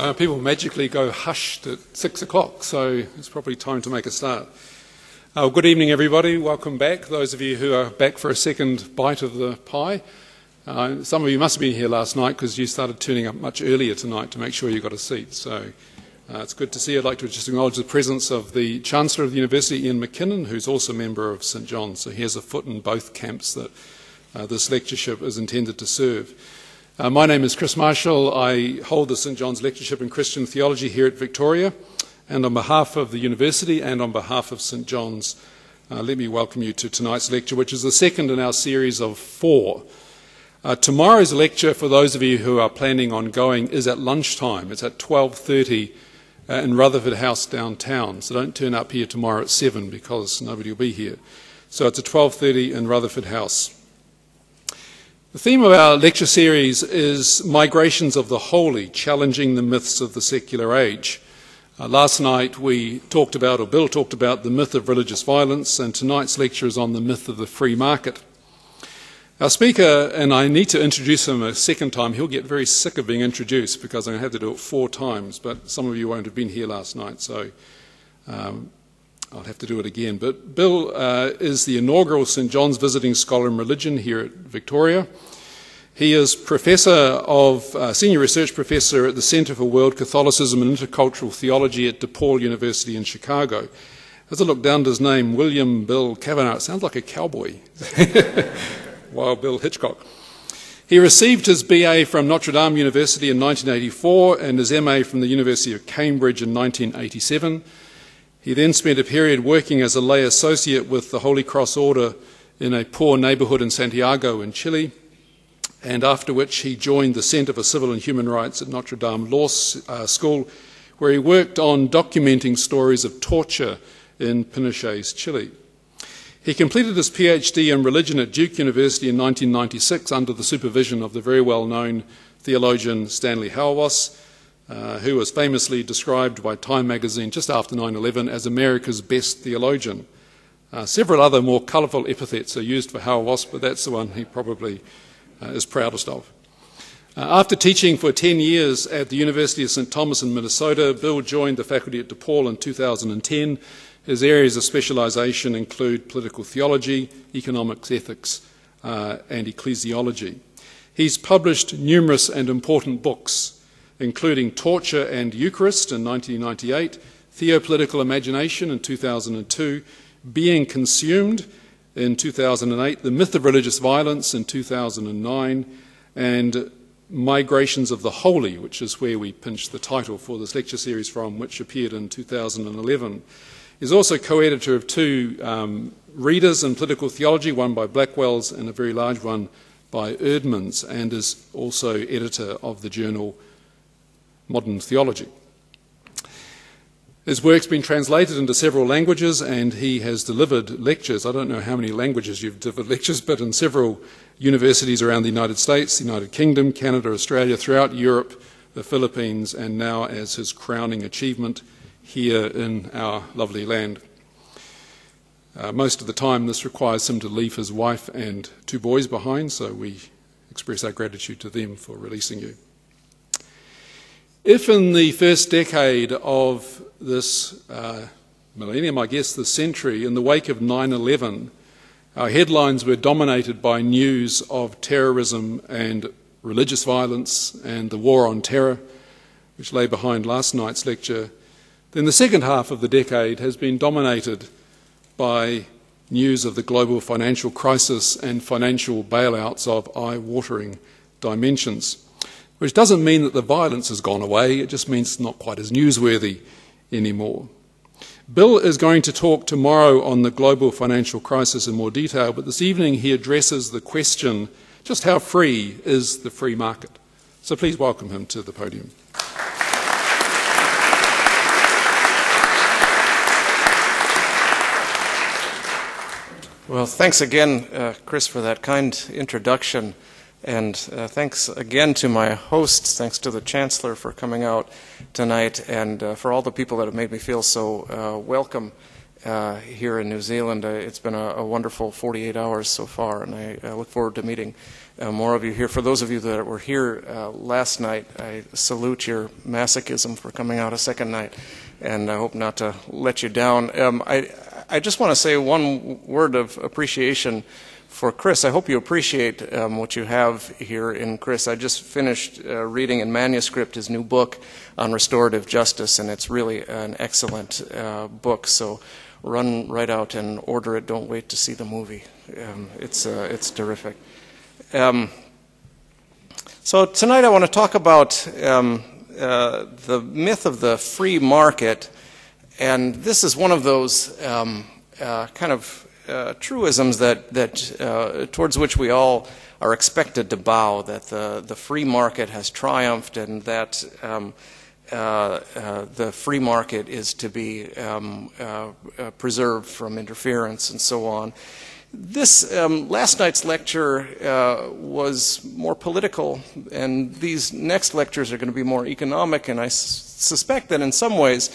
Uh, people magically go hushed at six o'clock, so it's probably time to make a start. Uh, good evening, everybody. Welcome back. Those of you who are back for a second bite of the pie. Uh, some of you must have been here last night because you started turning up much earlier tonight to make sure you got a seat. So uh, it's good to see. I'd like to just acknowledge the presence of the Chancellor of the University, Ian McKinnon, who's also a member of St John's. So he has a foot in both camps that uh, this lectureship is intended to serve. Uh, my name is Chris Marshall. I hold the St John's Lectureship in Christian Theology here at Victoria. And on behalf of the University and on behalf of St John's, uh, let me welcome you to tonight's lecture, which is the second in our series of four. Uh, tomorrow's lecture, for those of you who are planning on going, is at lunchtime. It's at 12.30 uh, in Rutherford House downtown. So don't turn up here tomorrow at 7 because nobody will be here. So it's at 12.30 in Rutherford House. The theme of our lecture series is Migrations of the Holy, Challenging the Myths of the Secular Age. Uh, last night we talked about, or Bill talked about, the myth of religious violence, and tonight's lecture is on the myth of the free market. Our speaker, and I need to introduce him a second time, he'll get very sick of being introduced because I'm going to have to do it four times, but some of you won't have been here last night, so um, I'll have to do it again. But Bill uh, is the inaugural St. John's Visiting Scholar in Religion here at Victoria. He is professor of, uh, senior research professor at the Center for World Catholicism and Intercultural Theology at DePaul University in Chicago. As I look down at his name, William Bill Cavanaugh, it sounds like a cowboy. Wild Bill Hickok. He received his BA from Notre Dame University in 1984 and his MA from the University of Cambridge in 1987. He then spent a period working as a lay associate with the Holy Cross Order in a poor neighborhood in Santiago in Chile, and after which he joined the Center for Civil and Human Rights at Notre Dame Law uh, School, where he worked on documenting stories of torture in Pinochet's Chile. He completed his PhD in religion at Duke University in 1996 under the supervision of the very well known theologian Stanley Hauerwas who was famously described by Time magazine just after 9 11 as America's best theologian. Uh, several other more colourful epithets are used for Hauerwas, but that's the one he probably uh, is proudest of. Uh, after teaching for 10 years at the University of St. Thomas in Minnesota, Bill joined the faculty at DePaul in 2010. His areas of specialisation include political theology, economics, ethics, uh, and ecclesiology. He's published numerous and important books including Torture and Eucharist in 1998, Theopolitical Imagination in 2002, Being Consumed in 2008, The Myth of Religious Violence in 2009, and Migrations of the Holy, which is where we pinched the title for this lecture series from, which appeared in 2011. He's also co editor of two um, readers in political theology, one by Blackwell's and a very large one by Eerdmans, and is also editor of the journal modern theology. His work's been translated into several languages and he has delivered lectures. I don't know how many languages you've delivered lectures, but in several universities around the United States, the United Kingdom, Canada, Australia, throughout Europe, the Philippines, and now as his crowning achievement here in our lovely land. Uh, most of the time, this requires him to leave his wife and two boys behind, so we express our gratitude to them for releasing you. If in the first decade of this uh, millennium, I guess the century, in the wake of 9 11, our headlines were dominated by news of terrorism and religious violence and the war on terror, which lay behind last night's lecture, then the second half of the decade has been dominated by news of the global financial crisis and financial bailouts of eye watering dimensions which doesn't mean that the violence has gone away, it just means it's not quite as newsworthy anymore. Bill is going to talk tomorrow on the global financial crisis in more detail, but this evening he addresses the question just how free is the free market? So please welcome him to the podium. Well, thanks again, uh, Chris, for that kind introduction. And uh, thanks again to my hosts, thanks to the Chancellor for coming out tonight, and uh, for all the people that have made me feel so uh, welcome uh, here in New Zealand. Uh, it's been a, a, wonderful 48 hours so far, and I, I look forward to meeting uh, more of you here. For those of you that were here last night, I salute your masochism for coming out a second night, and I hope not to let you down. Um, I, I just want to say one word of appreciation for Chris. I hope you appreciate um, what you have here in Chris. I just finished uh, reading in manuscript his new book on restorative justice, and it's really an excellent uh, book. So run right out and order it. Don't wait to see the movie. Um, it's, uh, it's terrific. Um, so tonight I want to talk about um, uh, the myth of the free market, and this is one of those um, uh, kind of uh, truisms that, that uh, towards which we all are expected to bow, that the, the free market has triumphed and that um, uh, uh, the free market is to be um, uh, preserved from interference and so on. This um, last night's lecture uh, was more political, and these next lectures are going to be more economic. And I suspect that in some ways,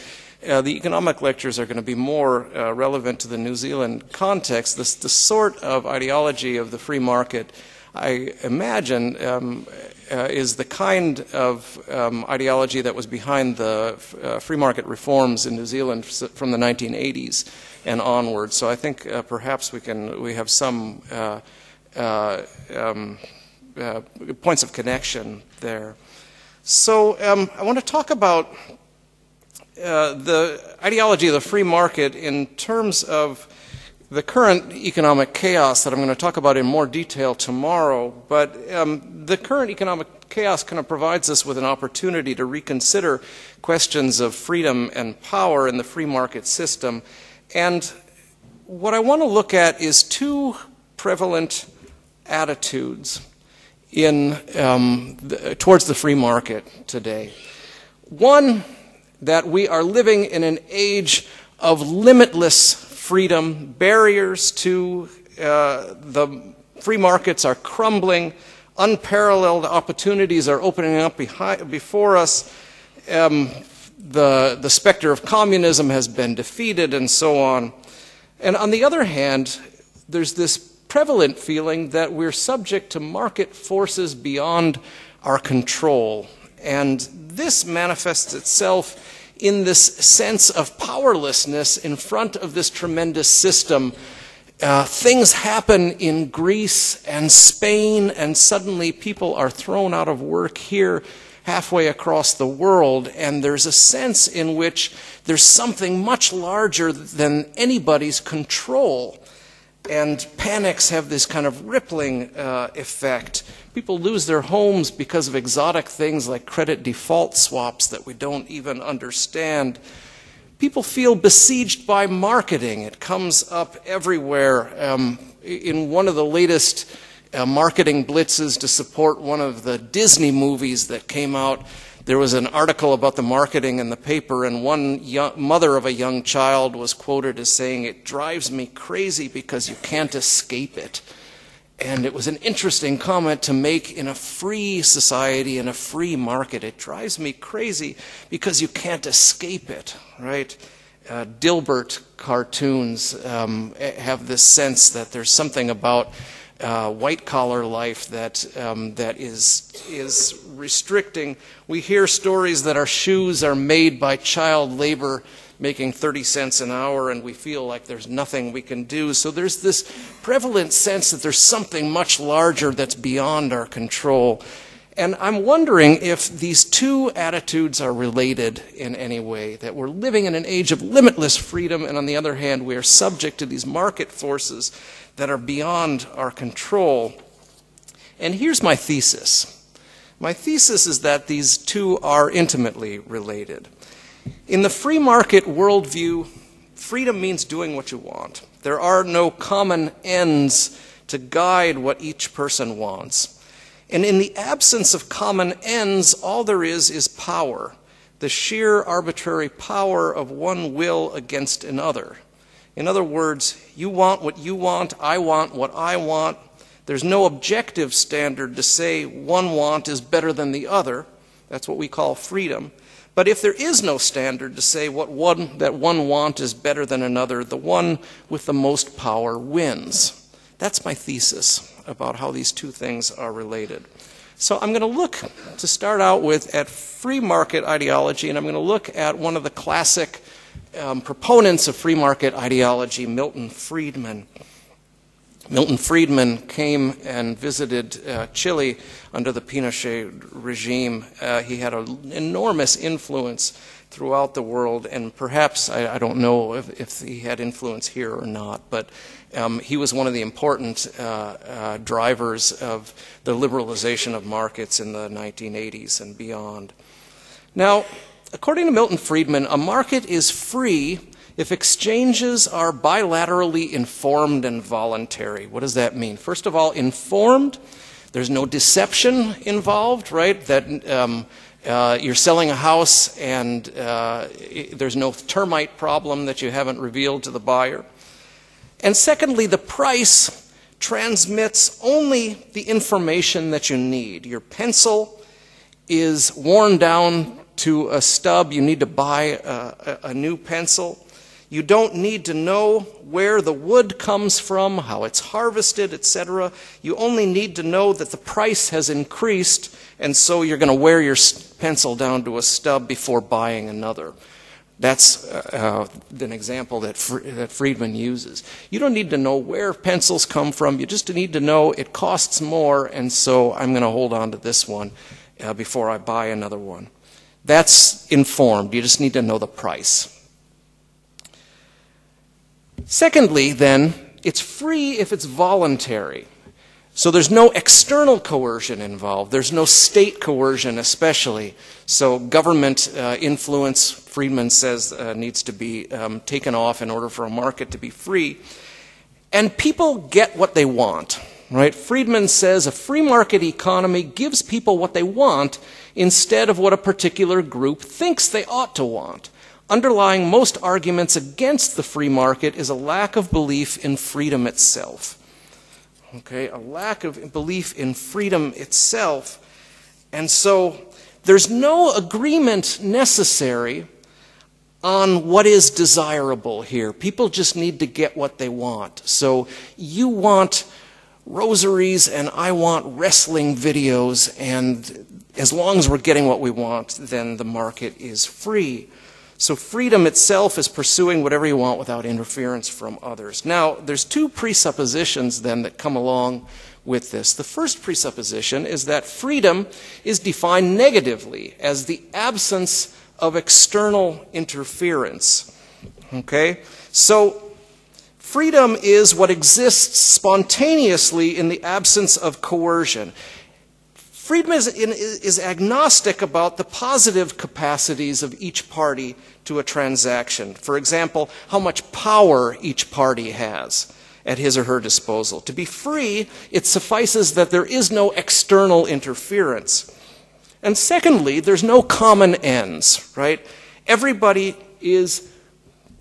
uh, the economic lectures are going to be more uh, relevant to the New Zealand context. This, the sort of ideology of the free market, I imagine, um, uh, is the kind of um, ideology that was behind the uh, free market reforms in New Zealand from the 1980s and onward. So I think uh, perhaps we can we have some uh, um, points of connection there. So um, I want to talk about the ideology of the free market in terms of the current economic chaos that I'm going to talk about in more detail tomorrow, but um, the current economic chaos kind of provides us with an opportunity to reconsider questions of freedom and power in the free market system. And what I want to look at is two prevalent attitudes in, um, the, towards the free market today. One, that we are living in an age of limitless freedom. Barriers to uh, the free markets are crumbling. Unparalleled opportunities are opening up behind, before us. Um, the, the specter of communism has been defeated, and so on. And on the other hand, there's this prevalent feeling that we're subject to market forces beyond our control. And this manifests itself in this sense of powerlessness in front of this tremendous system. Uh, things happen in Greece and Spain, and suddenly people are thrown out of work here halfway across the world, and there's a sense in which there's something much larger than anybody's control. And panics have this kind of rippling uh, effect People lose their homes because of exotic things like credit default swaps that we don't even understand. People feel besieged by marketing. It comes up everywhere. Um, in one of the latest uh, marketing blitzes to support one of the Disney movies that came out, there was an article about the marketing in the paper, and one young, mother of a young child was quoted as saying, It drives me crazy because you can't escape it. And it was an interesting comment to make in a free society, in a free market. It drives me crazy because you can't escape it, right? Uh, Dilbert cartoons um, have this sense that there's something about uh, white collar life that, um, that is, is restricting. We hear stories that our shoes are made by child labor making 30 cents an hour and we feel like there's nothing we can do. So there's this prevalent sense that there's something much larger that's beyond our control. And I'm wondering if these two attitudes are related in any way that we're living in an age of limitless freedom, and on the other hand, we are subject to these market forces that are beyond our control. And here's my thesis my thesis is that these two are intimately related. In the free market worldview, freedom means doing what you want. There are no common ends to guide what each person wants. And in the absence of common ends, all there is is power, the sheer arbitrary power of one will against another. In other words, you want what you want, I want what I want. There's no objective standard to say one want is better than the other. That's what we call freedom. But if there is no standard to say what one, that one want is better than another, the one with the most power wins. That's my thesis about how these two things are related. So I'm going to look to start out with at free market ideology, and I'm going to look at one of the classic um, proponents of free market ideology, Milton Friedman. Milton Friedman came and visited uh, Chile under the Pinochet regime. Uh, he had an enormous influence throughout the world, and perhaps, I, I don't know if, if, he had influence here or not, but um, he was one of the important uh, uh drivers of the liberalization of markets in the 1980s and beyond. Now, according to Milton Friedman, a market is free if exchanges are bilaterally informed and voluntary. What does that mean? First of all, informed, there's no deception involved, right? That um, uh, you're selling a house and uh, there's no termite problem that you haven't revealed to the buyer. And secondly, the price transmits only the information that you need. Your pencil is worn down to a stub, you need to buy a, a, a new pencil. You don't need to know where the wood comes from, how it's harvested, etc. You only need to know that the price has increased, and so you're going to wear your pencil down to a stub before buying another. That's uh, uh, an example that, that Friedman uses. You don't need to know where pencils come from. You just need to know it costs more, and so I'm going to hold on to this one uh, before I buy another one. That's informed. You just need to know the price. Secondly, then, it's free if it's voluntary. So there's no external coercion involved. There's no state coercion, especially. So government uh, influence, Friedman says, uh, needs to be um, taken off in order for a market to be free. And people get what they want, right? Friedman says a free market economy gives people what they want instead of what a particular group thinks they ought to want. Underlying most arguments against the free market is a lack of belief in freedom itself. Okay, a lack of belief in freedom itself. And so there's no agreement necessary on what is desirable here. People just need to get what they want. So you want rosaries and I want wrestling videos, and as long as we're getting what we want, then the market is free. So freedom itself is pursuing whatever you want without interference from others. Now, there's two presuppositions then that come along with this. The first presupposition is that freedom is defined negatively as the absence of external interference. Okay? So freedom is what exists spontaneously in the absence of coercion. Friedman is, is, agnostic about the positive capacities of each party to a transaction. For example, how much power each party has at his or her disposal. To be free, it suffices that there is no external interference. And secondly, there's no common ends, right? Everybody is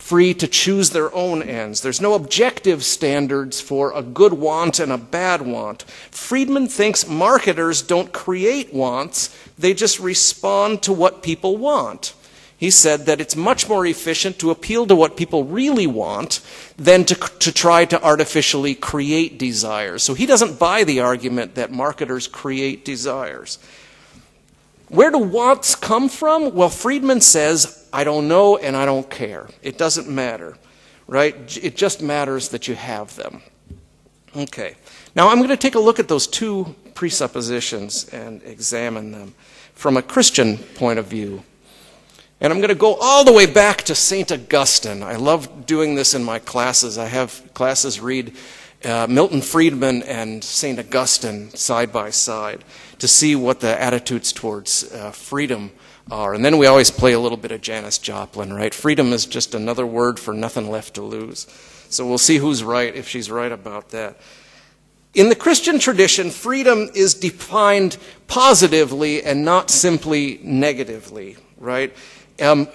free to choose their own ends. There's no objective standards for a good want and a bad want. Friedman thinks marketers don't create wants, they just respond to what people want. He said that it's much more efficient to appeal to what people really want than to, to try to artificially create desires. So he doesn't buy the argument that marketers create desires. Where do wants come from? Well, Friedman says, I don't know and I don't care. It doesn't matter, right? It just matters that you have them. Okay. Now I'm going to take a look at those two presuppositions and examine them from a Christian point of view. And I'm going to go all the way back to St. Augustine. I love doing this in my classes. I have classes read uh, Milton Friedman and St. Augustine side by side to see what the attitudes towards uh, freedom are. And then we always play a little bit of Janis Joplin, right? Freedom is just another word for nothing left to lose. So we'll see who's right if she's right about that. In the Christian tradition, freedom is defined positively and not simply negatively, right? Um,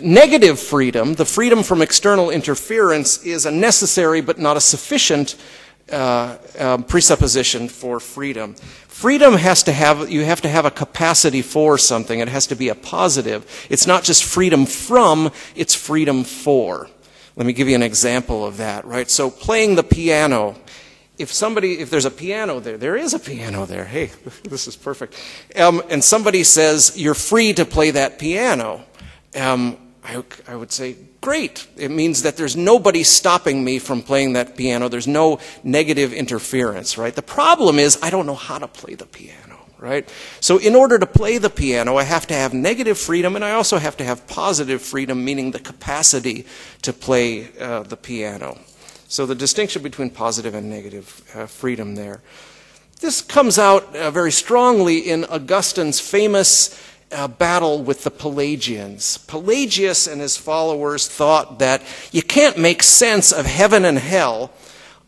negative freedom, the freedom from external interference, is a necessary but not a sufficient uh, um, presupposition for freedom. Freedom has to have, you have to have a capacity for something. It has to be a positive. It's not just freedom from, it's freedom for. Let me give you an example of that, right? So playing the piano. If somebody, if there's a piano there, there is a piano there. Hey, this is perfect. Um, and somebody says, you're free to play that piano. Um, I, I would say, great. It means that there's nobody stopping me from playing that piano. There's no negative interference, right? The problem is I don't know how to play the piano, right? So in order to play the piano, I have to have negative freedom and I also have to have positive freedom, meaning the capacity to play uh, the piano. So the distinction between positive and negative uh, freedom there. This comes out uh, very strongly in Augustine's famous uh, battle with the Pelagians. Pelagius and his followers thought that you can't make sense of heaven and hell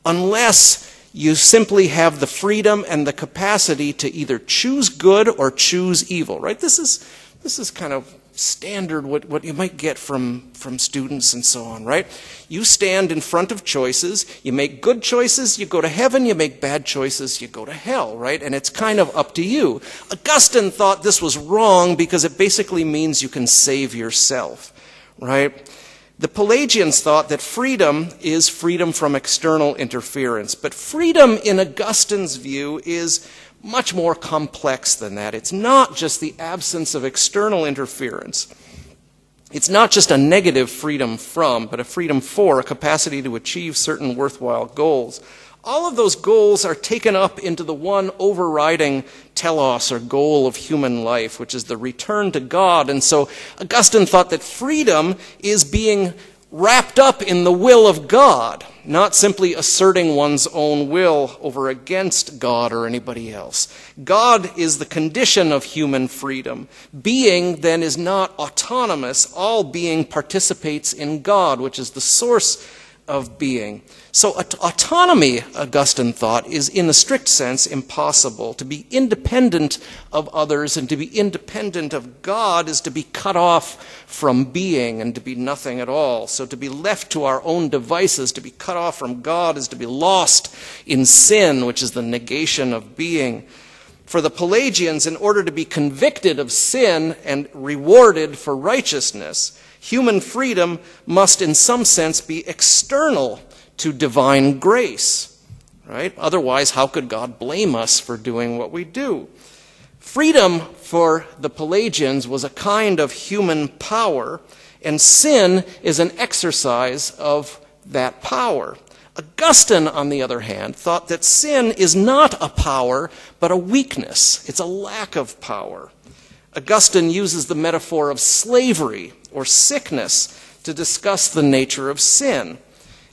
unless you simply have the freedom and the capacity to either choose good or choose evil, right? This is, this is kind of standard what, what you might get from, from students and so on, right? You stand in front of choices. You make good choices, you go to heaven. You make bad choices, you go to hell, right? And it's kind of up to you. Augustine thought this was wrong because it basically means you can save yourself, right? The Pelagians thought that freedom is freedom from external interference. But freedom, in Augustine's view, is much more complex than that. It's not just the absence of external interference. It's not just a negative freedom from, but a freedom for, a capacity to achieve certain worthwhile goals. All of those goals are taken up into the one overriding telos or goal of human life, which is the return to God. And so Augustine thought that freedom is being wrapped up in the will of God, not simply asserting one's own will over against God or anybody else. God is the condition of human freedom. Being then is not autonomous. All being participates in God, which is the source of being. So, autonomy, Augustine thought, is in the strict sense impossible. To be independent of others and to be independent of God is to be cut off from being and to be nothing at all. So, to be left to our own devices, to be cut off from God, is to be lost in sin, which is the negation of being. For the Pelagians, in order to be convicted of sin and rewarded for righteousness, human freedom must, in some sense, be external to divine grace, right? Otherwise, how could God blame us for doing what we do? Freedom for the Pelagians was a kind of human power, and sin is an exercise of that power. Augustine, on the other hand, thought that sin is not a power, but a weakness. It's a lack of power. Augustine uses the metaphor of slavery or sickness to discuss the nature of sin.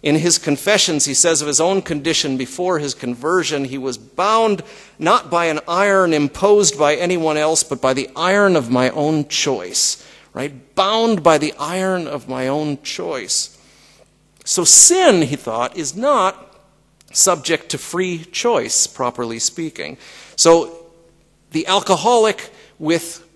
In his confessions, he says of his own condition before his conversion, he was bound not by an iron imposed by anyone else, but by the iron of my own choice. Right? Bound by the iron of my own choice. So sin, he thought, is not subject to free choice, properly speaking. So the alcoholic with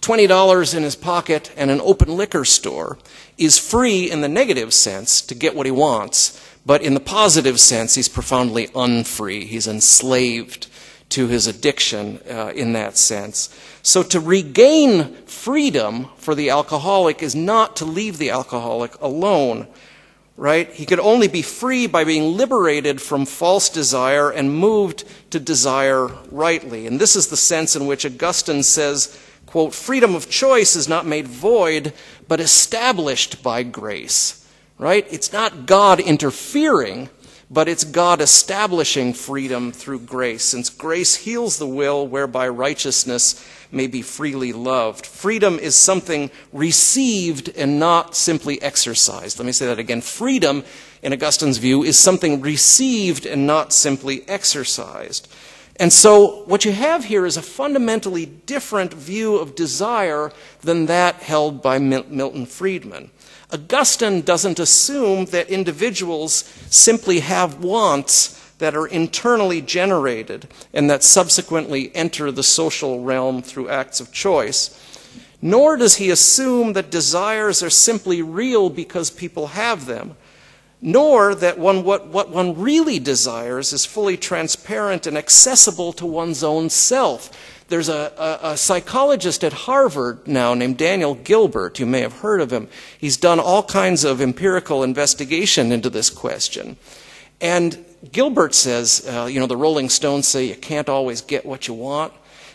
$20 in his pocket and an open liquor store is free in the negative sense to get what he wants, but in the positive sense, he's profoundly unfree. He's enslaved to his addiction uh, in that sense. So to regain freedom for the alcoholic is not to leave the alcoholic alone, right? He could only be free by being liberated from false desire and moved to desire rightly. And this is the sense in which Augustine says quote, freedom of choice is not made void, but established by grace, right? It's not God interfering, but it's God establishing freedom through grace, since grace heals the will whereby righteousness may be freely loved. Freedom is something received and not simply exercised. Let me say that again. Freedom, in Augustine's view, is something received and not simply exercised. And so, what you have here is a fundamentally different view of desire than that held by Milton Friedman. Augustine doesn't assume that individuals simply have wants that are internally generated and that subsequently enter the social realm through acts of choice. Nor does he assume that desires are simply real because people have them. Nor that one, what, what one really desires is fully transparent and accessible to one's own self. There's a, a, a, psychologist at Harvard now named Daniel Gilbert. You may have heard of him. He's done all kinds of empirical investigation into this question. And Gilbert says, uh, you know, the Rolling Stones say you can't always get what you want.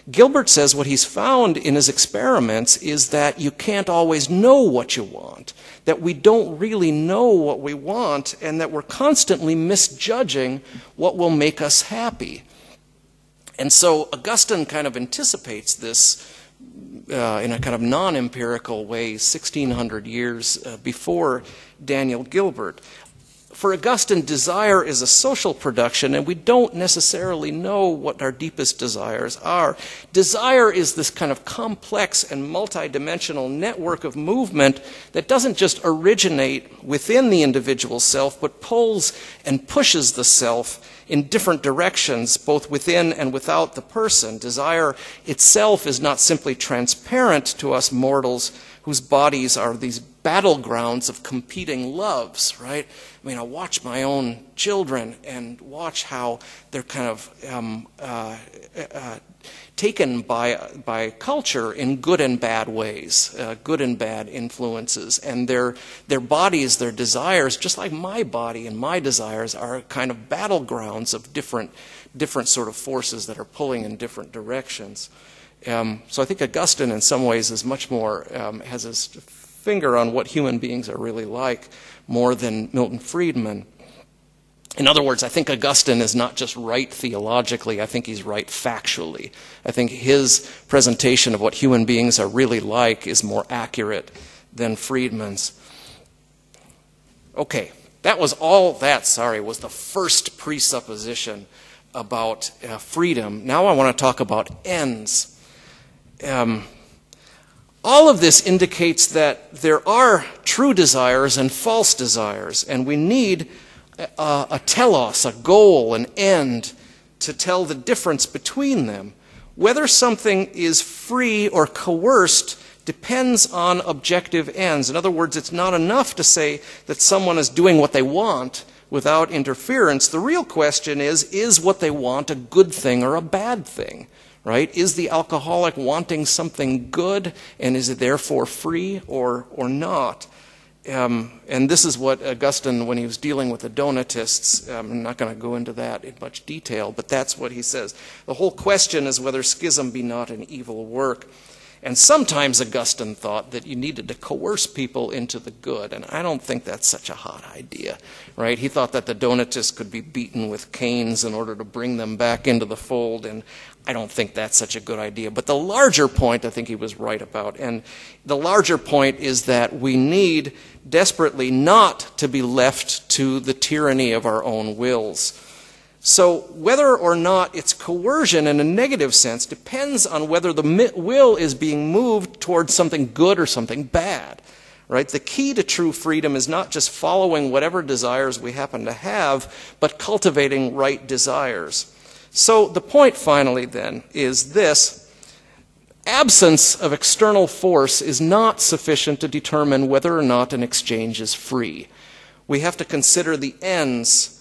Gilbert says what he's found in his experiments is that you can't always know what you want, that we don't really know what we want, and that we're constantly misjudging what will make us happy. And so Augustine kind of anticipates this uh, in a kind of non empirical way 1600 years uh, before Daniel Gilbert for Augustine, desire is a social production, and we don't necessarily know what our deepest desires are. Desire is this kind of complex and multidimensional network of movement that doesn't just originate within the individual self, but pulls and pushes the self in different directions, both within and without the person. Desire itself is not simply transparent to us mortals whose bodies are these battlegrounds of competing loves, right? I mean, I watch my own children and watch how they're kind of um, uh, uh, taken by, by culture in good and bad ways, uh, good and bad influences. And their, their bodies, their desires, just like my body and my desires, are kind of battlegrounds of different, different sort of forces that are pulling in different directions. Um, so I think Augustine, in some ways, is much more, um, has his finger on what human beings are really like more than Milton Friedman. In other words, I think Augustine is not just right theologically, I think he's right factually. I think his presentation of what human beings are really like is more accurate than Friedman's. Okay, that was all that, sorry, was the first presupposition about uh, freedom. Now I want to talk about ends. Um, all of this indicates that there are true desires and false desires, and we need a, a telos, a goal, an end to tell the difference between them. Whether something is free or coerced depends on objective ends. In other words, it's not enough to say that someone is doing what they want without interference. The real question is is what they want a good thing or a bad thing? Right? Is the alcoholic wanting something good and is it therefore free or, or not? Um, and this is what Augustine, when he was dealing with the Donatists, um, I'm not going to go into that in much detail, but that's what he says. The whole question is whether schism be not an evil work. And sometimes Augustine thought that you needed to coerce people into the good, and I don't think that's such a hot idea, right? He thought that the Donatists could be beaten with canes in order to bring them back into the fold, and I don't think that's such a good idea. But the larger point, I think he was right about, and the larger point is that we need desperately not to be left to the tyranny of our own wills. So, whether or not it's coercion in a negative sense depends on whether the will is being moved towards something good or something bad. Right? The key to true freedom is not just following whatever desires we happen to have, but cultivating right desires. So, the point finally then is this absence of external force is not sufficient to determine whether or not an exchange is free. We have to consider the ends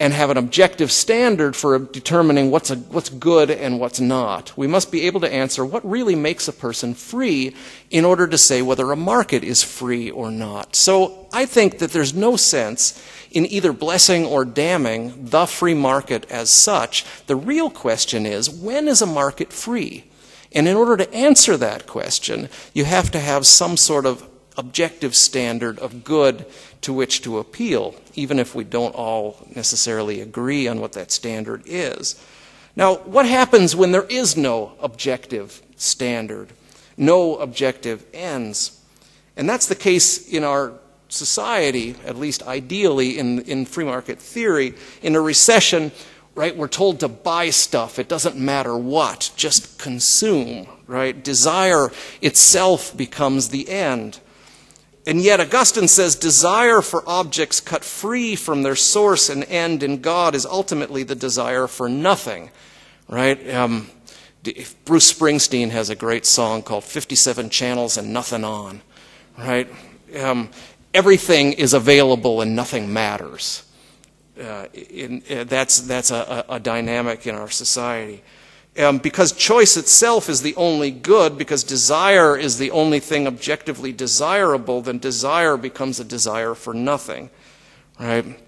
and have an objective standard for determining what's, a, what's good and what's not. We must be able to answer what really makes a person free in order to say whether a market is free or not. So I think that there's no sense in either blessing or damning the free market as such. The real question is when is a market free? And in order to answer that question, you have to have some sort of objective standard of good to which to appeal, even if we don't all necessarily agree on what that standard is. Now, what happens when there is no objective standard, no objective ends? And that's the case in our society, at least ideally in, in free market theory. In a recession, right, we're told to buy stuff. It doesn't matter what, just consume, right? Desire itself becomes the end. And yet, Augustine says desire for objects cut free from their source and end in God is ultimately the desire for nothing, right? Um, Bruce Springsteen has a great song called 57 Channels and Nothing On, right? Um, everything is available and nothing matters. Uh, in, uh, that's that's a, a, dynamic in our society. Um, because choice itself is the only good, because desire is the only thing objectively desirable, then desire becomes a desire for nothing, right?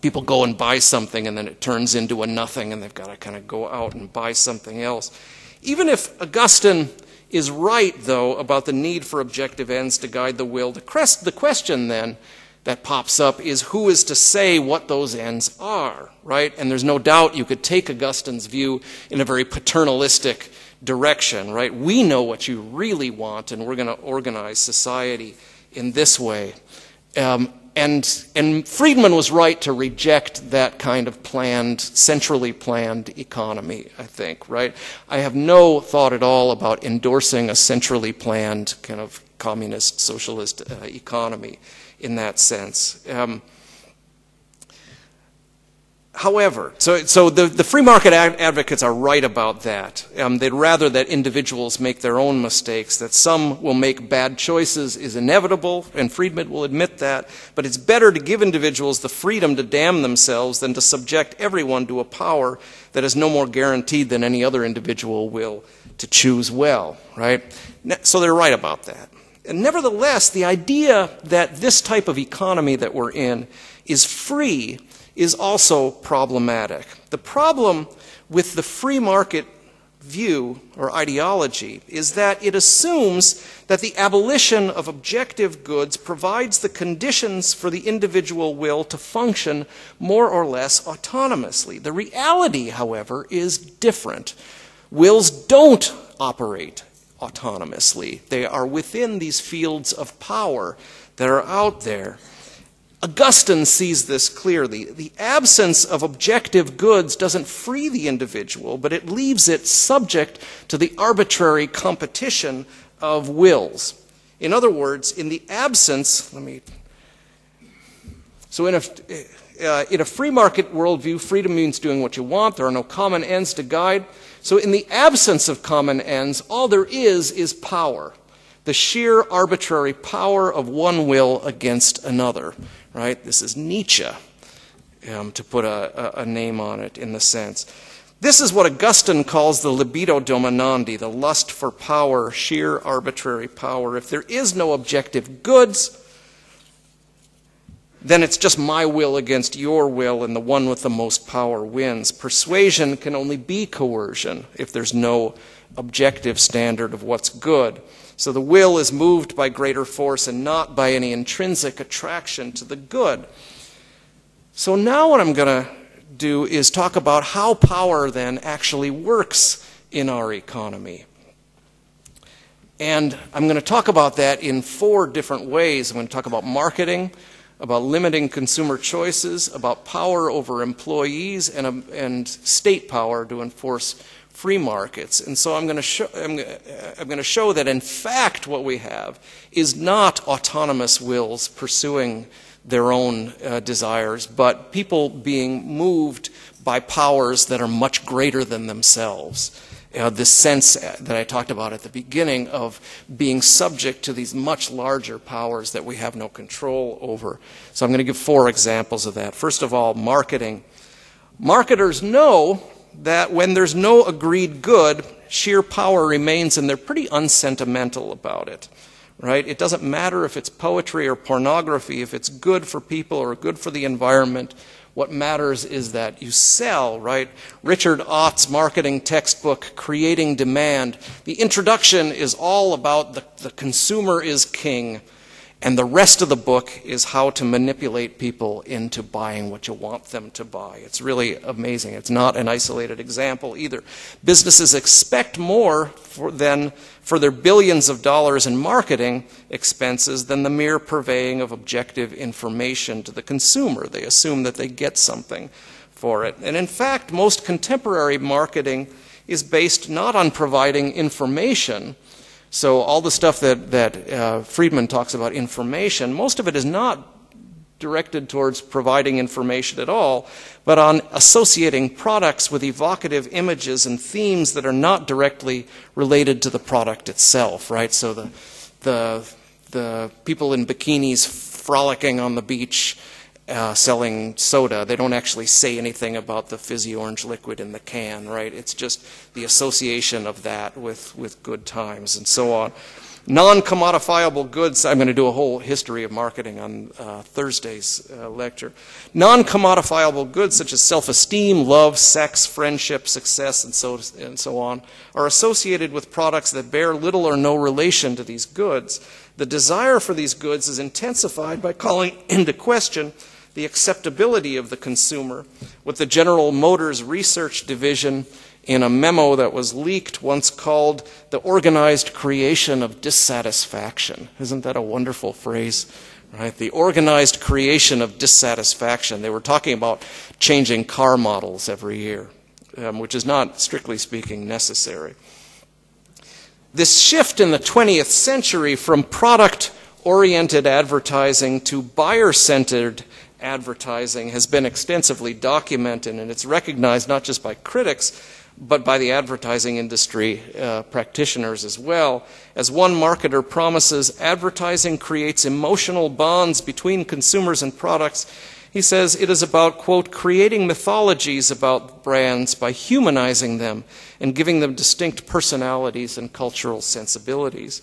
People go and buy something and then it turns into a nothing and they've got to kind of go out and buy something else. Even if Augustine is right, though, about the need for objective ends to guide the will, the, question then that pops up is who is to say what those ends are, right? And there's no doubt you could take Augustine's view in a very paternalistic direction, right? We know what you really want, and we're going to organize society in this way. Um, and, and Friedman was right to reject that kind of planned, centrally planned economy, I think, right? I have no thought at all about endorsing a centrally planned kind of communist socialist uh, economy in that sense. Um, however, so, so the, the free market ad- advocates are right about that. Um, they'd rather that individuals make their own mistakes, that some will make bad choices is inevitable, and Friedman will admit that, but it's better to give individuals the freedom to damn themselves than to subject everyone to a power that is no more guaranteed than any other individual will to choose well, right? So they're right about that. And nevertheless, the idea that this type of economy that we're in is free is also problematic. The problem with the free market view or ideology is that it assumes that the abolition of objective goods provides the conditions for the individual will to function more or less autonomously. The reality, however, is different. Wills don't operate autonomously. They are within these fields of power that are out there. Augustine sees this clearly. The absence of objective goods doesn't free the individual, but it leaves it subject to the arbitrary competition of wills. In other words, in the absence, let me. So, in a, uh, in a free market worldview, freedom means doing what you want. There are no common ends to guide. So, in the absence of common ends, all there is is power the sheer arbitrary power of one will against another. Right? This is Nietzsche, um, to put a, a, name on it in the sense. This is what Augustine calls the libido dominandi, the lust for power, sheer arbitrary power. If there is no objective goods, then it's just my will against your will, and the one with the most power wins. Persuasion can only be coercion if there's no objective standard of what's good. So the will is moved by greater force and not by any intrinsic attraction to the good. So now what I'm going to do is talk about how power then actually works in our economy. And I'm going to talk about that in four different ways. I'm going to talk about marketing, about limiting consumer choices, about power over employees, and, um, and state power to enforce free markets. And so I'm going, to show, I'm, I'm to show that, in fact, what we have is not autonomous wills pursuing their own uh, desires, but people being moved by powers that are much greater than themselves uh, this sense that I talked about at the beginning of being subject to these much larger powers that we have no control over. So I'm going to give four examples of that. First of all, marketing. Marketers know that when there's no agreed good, sheer power remains, and they're pretty unsentimental about it. Right? It doesn't matter if it's poetry or pornography, if it's good for people or good for the environment what matters is that you sell, right? Richard Ott's marketing textbook, Creating Demand. The introduction is all about the, the consumer is king. And the rest of the book is how to manipulate people into buying what you want them to buy. It's really amazing. It's not an isolated example either. Businesses expect more for, than for their billions of dollars in marketing expenses than the mere purveying of objective information to the consumer. They assume that they get something for it. And in fact, most contemporary marketing is based not on providing information so all the stuff that, that uh, Friedman talks about information, most of it is not directed towards providing information at all, but on associating products with evocative images and themes that are not directly related to the product itself, right? So the, the, the people in bikinis frolicking on the beach uh, selling soda. They don't actually say anything about the fizzy orange liquid in the can, right? It's just the association of that with, with good times and so on. Non commodifiable goods, I'm going to do a whole history of marketing on uh, Thursday's uh, lecture. Non commodifiable goods such as self esteem, love, sex, friendship, success, and so, and so on are associated with products that bear little or no relation to these goods. The desire for these goods is intensified by calling into question the acceptability of the consumer, what the General Motors Research Division in a memo that was leaked once called the organized creation of dissatisfaction. Isn't that a wonderful phrase? Right? The organized creation of dissatisfaction. They were talking about changing car models every year, um, which is not, strictly speaking, necessary. This shift in the 20th century from product oriented advertising to buyer centered advertising has been extensively documented, and it's recognized not just by critics, but by the advertising industry uh, practitioners as well. As one marketer promises, advertising creates emotional bonds between consumers and products. He says it is about, quote, creating mythologies about brands by humanizing them and giving them distinct personalities and cultural sensibilities.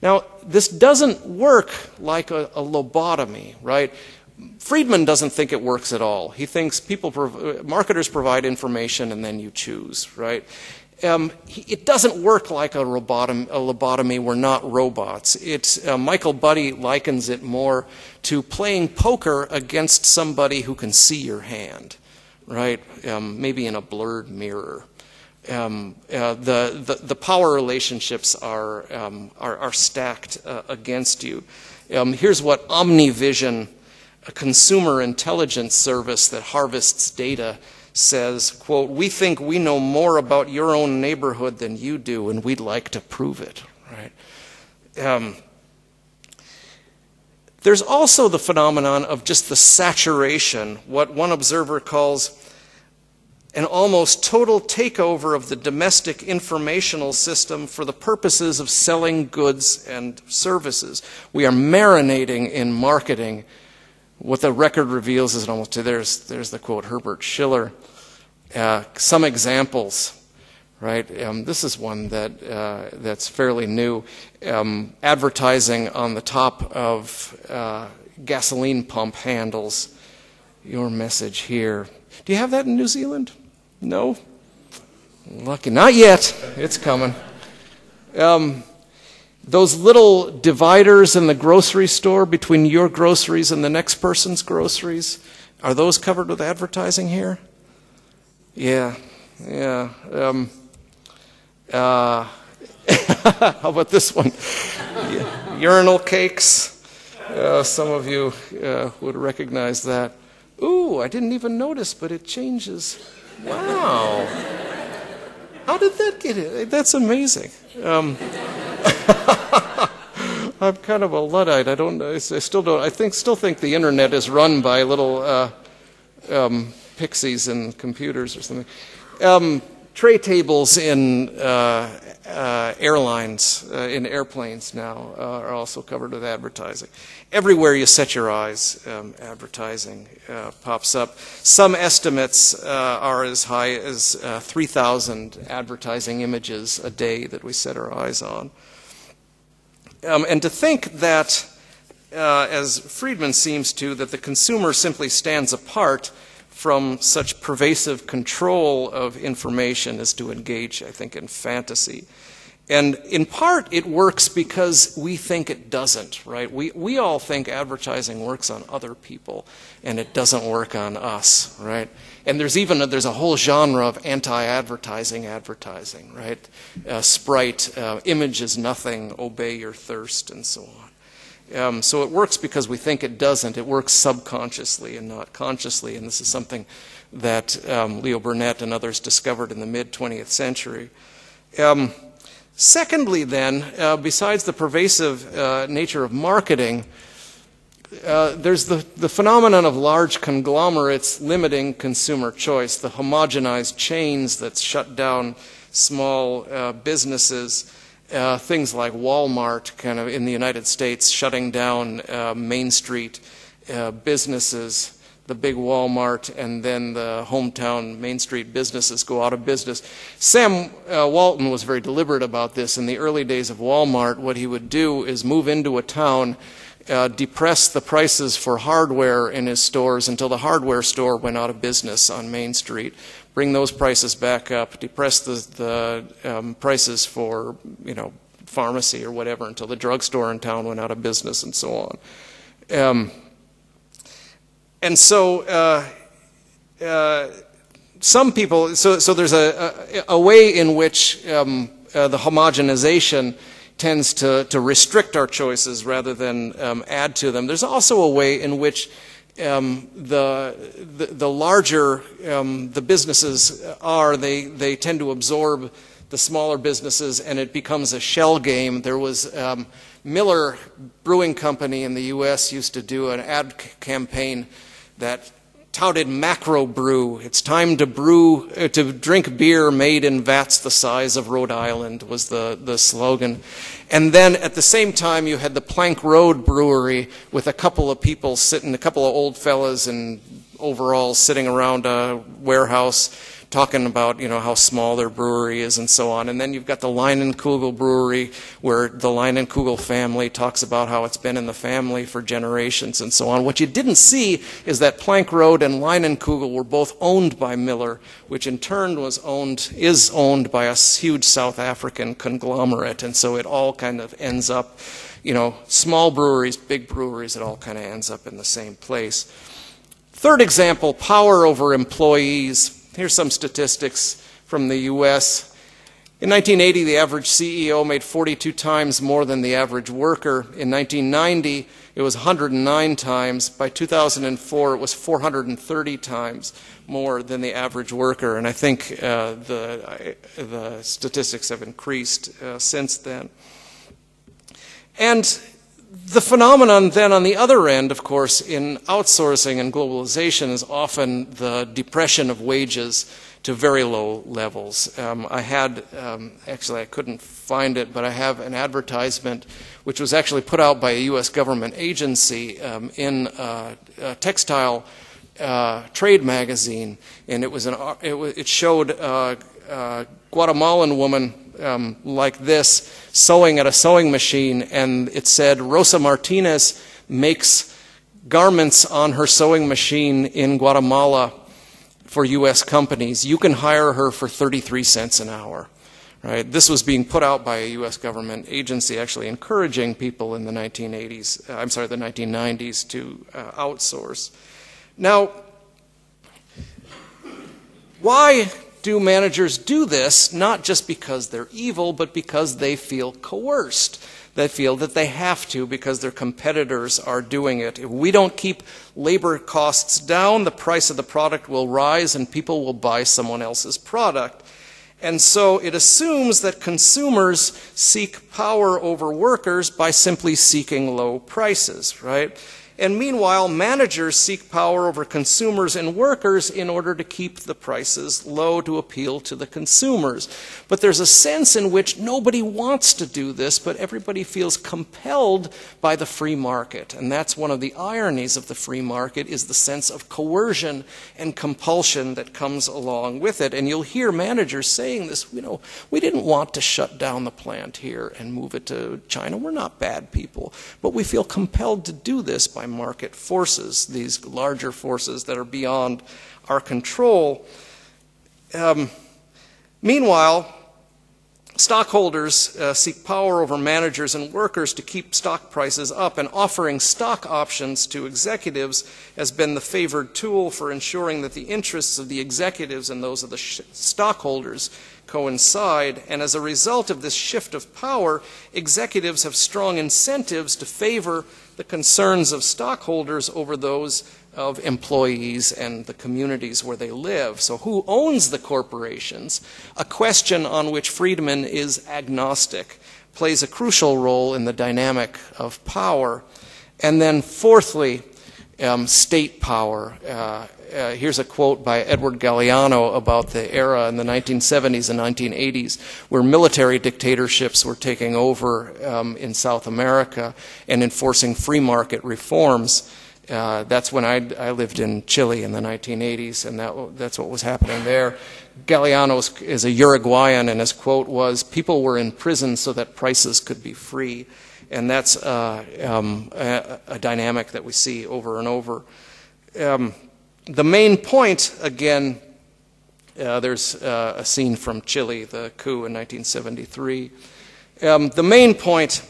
Now, this doesn't work like a, a lobotomy, right? Friedman doesn't think it works at all. He thinks people, marketers provide information and then you choose, right? Um, it doesn't work like a, robotom, a lobotomy. We're not robots. It's, uh, Michael Budde likens it more to playing poker against somebody who can see your hand, right? Um, maybe in a blurred mirror. Um, uh, the, the, the, power relationships are, um, are, are, stacked uh, against you. Um, here's what OmniVision a consumer intelligence service that harvests data says, quote, we think we know more about your own neighborhood than you do, and we'd like to prove it, right? Um, there's also the phenomenon of just the saturation, what one observer calls an almost total takeover of the domestic informational system for the purposes of selling goods and services. We are marinating in marketing what the record reveals is almost there's there's the quote Herbert Schiller. Uh, some examples, right? Um, this is one that uh, that's fairly new. Um, advertising on the top of uh, gasoline pump handles. Your message here. Do you have that in New Zealand? No. Lucky, not yet. It's coming. Um, those little dividers in the grocery store between your groceries and the next person's groceries, are those covered with advertising here? Yeah, yeah. Um, uh, how about this one? Urinal cakes. Uh, some of you uh, would recognize that. Ooh, I didn't even notice, but it changes. Wow. How did that get it? That's amazing. Um, I'm kind of a luddite. I don't. I still don't. I think still think the internet is run by little uh, um, pixies and computers or something. Um, tray tables in uh, uh, airlines, uh, in airplanes now, uh, are also covered with advertising. Everywhere you set your eyes, um, advertising uh, pops up. Some estimates are as high as 3,000 advertising images a day that we set our eyes on. Um, and to think that, as Friedman seems to, that the consumer simply stands apart from such pervasive control of information as to engage, I think, in fantasy. And in part, it works because we think it doesn't, right? We, we all think advertising works on other people and it doesn't work on us, right? And there's even a, there's a whole genre of anti-advertising advertising, right? Uh, Sprite, uh, image is nothing, obey your thirst, and so on. Um, so it works because we think it doesn't. It works subconsciously and not consciously. And this is something that um, Leo Burnett and others discovered in the mid 20th century. Um, secondly, then, uh, besides the pervasive uh, nature of marketing, uh, there's the, the phenomenon of large conglomerates limiting consumer choice, the homogenized chains that shut down small uh, businesses uh, things like Walmart, kind of in the United States, shutting down uh, Main Street businesses, the big Walmart, and then the hometown Main Street businesses go out of business. Sam uh, Walton was very deliberate about this. In the early days of Walmart, what he would do is move into a town. Uh, depress the prices for hardware in his stores until the hardware store went out of business on Main Street bring those prices back up, depress the, the um, prices for, you know, pharmacy or whatever until the drugstore in town went out of business and so on. Um, and so uh, uh, some people, so, so there's a, a, a way in which um, uh, the homogenization tends to, to restrict our choices rather than um, add to them. There's also a way in which um, the, the, the, larger um, the businesses are, they, they tend to absorb the smaller businesses and it becomes a shell game. There was um, Miller Brewing Company in the U.S. used to do an ad campaign that touted macro brew. It's time to brew, uh, to drink beer made in vats the size of Rhode Island was the, the slogan. And then at the same time, you had the Plank Road Brewery with a couple of people sitting, a couple of old fellas in overalls sitting around a warehouse talking about you know how small their brewery is and so on. And then you've got the Leinenkugel Brewery, where the Leinenkugel family talks about how it's been in the family for generations and so on. What you didn't see is that Plank Road and Leinenkugel were both owned by Miller, which in turn was owned is owned by a huge South African conglomerate, and so it all kind of ends up, you know, small breweries, big breweries, it all kind of ends up in the same place. Third example, power over employees. Here's some statistics from the U.S. In 1980, the average CEO made 42 times more than the average worker. In 1990, it was 109 times. By 2004, it was 430 times more than the average worker. And I think uh, the, uh, the statistics have increased uh, since then. And the phenomenon then on the other end, of course, in outsourcing and globalization is often the depression of wages to very low levels. Um, I had, um, actually, I couldn't find it, but I have an advertisement which was actually put out by a U.S. government agency um, in a, textile uh, trade magazine, and it was an it, it showed a Guatemalan woman um, like this sewing at a sewing machine, and it said Rosa Martinez makes garments on her sewing machine in Guatemala for U.S. companies. You can hire her for 33 cents an hour. Right? This was being put out by a U.S. government agency, actually encouraging people in the 1980s, uh, I'm sorry, the 1990s to uh, outsource. Now, why do managers do this not just because they're evil, but because they feel coerced? They feel that they have to because their competitors are doing it. If we don't keep labor costs down, the price of the product will rise and people will buy someone else's product. And so it assumes that consumers seek power over workers by simply seeking low prices, right? And meanwhile, managers seek power over consumers and workers in order to keep the prices low to appeal to the consumers. But there's a sense in which nobody wants to do this, but everybody feels compelled by the free market. And that's one of the ironies of the free market is the sense of coercion and compulsion that comes along with it. And you'll hear managers saying this, you know, we didn't want to shut down the plant here and move it to China. We're not bad people, but we feel compelled to do this by by market forces, these larger forces that are beyond our control. Um, meanwhile, Stockholders uh, seek power over managers and workers to keep stock prices up, and offering stock options to executives has been the favored tool for ensuring that the interests of the executives and those of the stockholders coincide. And as a result of this shift of power, executives have strong incentives to favor the concerns of stockholders over those of employees and the communities where they live. So, who owns the corporations? A question on which Friedman is agnostic, plays a crucial role in the dynamic of power. And then, fourthly, um, state power. Uh, uh, here's a quote by Eduardo Galeano about the era in the 1970s and 1980s where military dictatorships were taking over um, in South America and enforcing free market reforms. Uh, that's when I, I, lived in Chile in the 1980s, and that, that's what was happening there. Galeano is, is a Uruguayan, and his quote was People were in prison so that prices could be free. And that's uh, um, a, a, dynamic that we see over and over. Um, the main point, again, uh, there's uh, a scene from Chile, the coup in 1973. Um, the main point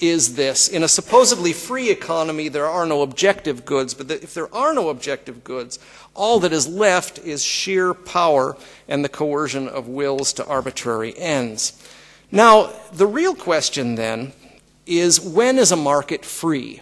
is this in a supposedly free economy, there are no objective goods, but if there are no objective goods, all that is left is sheer power and the coercion of wills to arbitrary ends. Now, the real question then is when is a market free?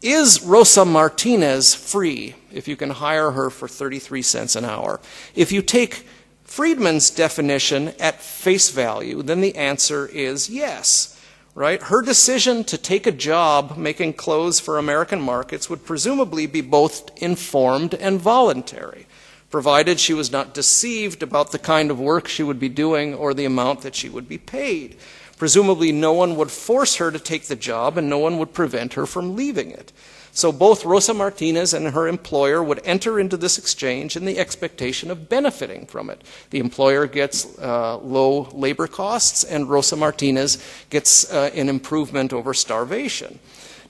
Is Rosa Martinez free if you can hire her for 33 cents an hour? If you take Friedman's definition at face value, then the answer is yes. Right? Her decision to take a job making clothes for American markets would presumably be both informed and voluntary, provided she was not deceived about the kind of work she would be doing or the amount that she would be paid. Presumably, no one would force her to take the job and no one would prevent her from leaving it. So both Rosa Martinez and her employer would enter into this exchange in the expectation of benefiting from it. The employer gets uh, low labor costs, and Rosa Martinez gets uh, an improvement over starvation.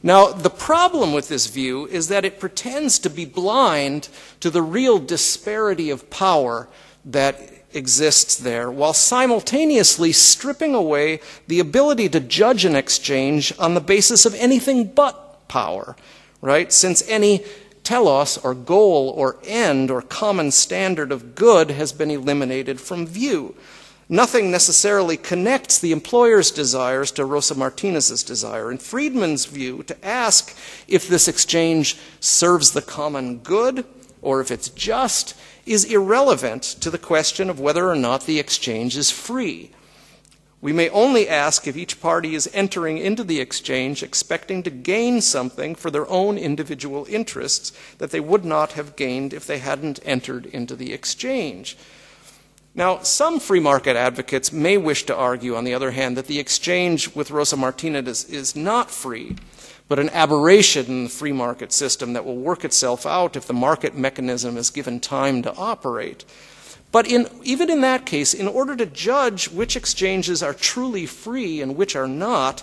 Now, the problem with this view is that it pretends to be blind to the real disparity of power that exists there while simultaneously stripping away the ability to judge an exchange on the basis of anything but power, right? Since any telos or goal or end or common standard of good has been eliminated from view. Nothing necessarily connects the employer's desires to Rosa Martinez's desire. In Friedman's view, to ask if this exchange serves the common good or if it's just is irrelevant to the question of whether or not the exchange is free. We may only ask if each party is entering into the exchange expecting to gain something for their own individual interests that they would not have gained if they hadn't entered into the exchange. Now, some free market advocates may wish to argue, on the other hand, that the exchange with Rosa Martinez is, is not free but an aberration in the free market system that will work itself out if the market mechanism is given time to operate. But in, even in that case, in order to judge which exchanges are truly free and which are not,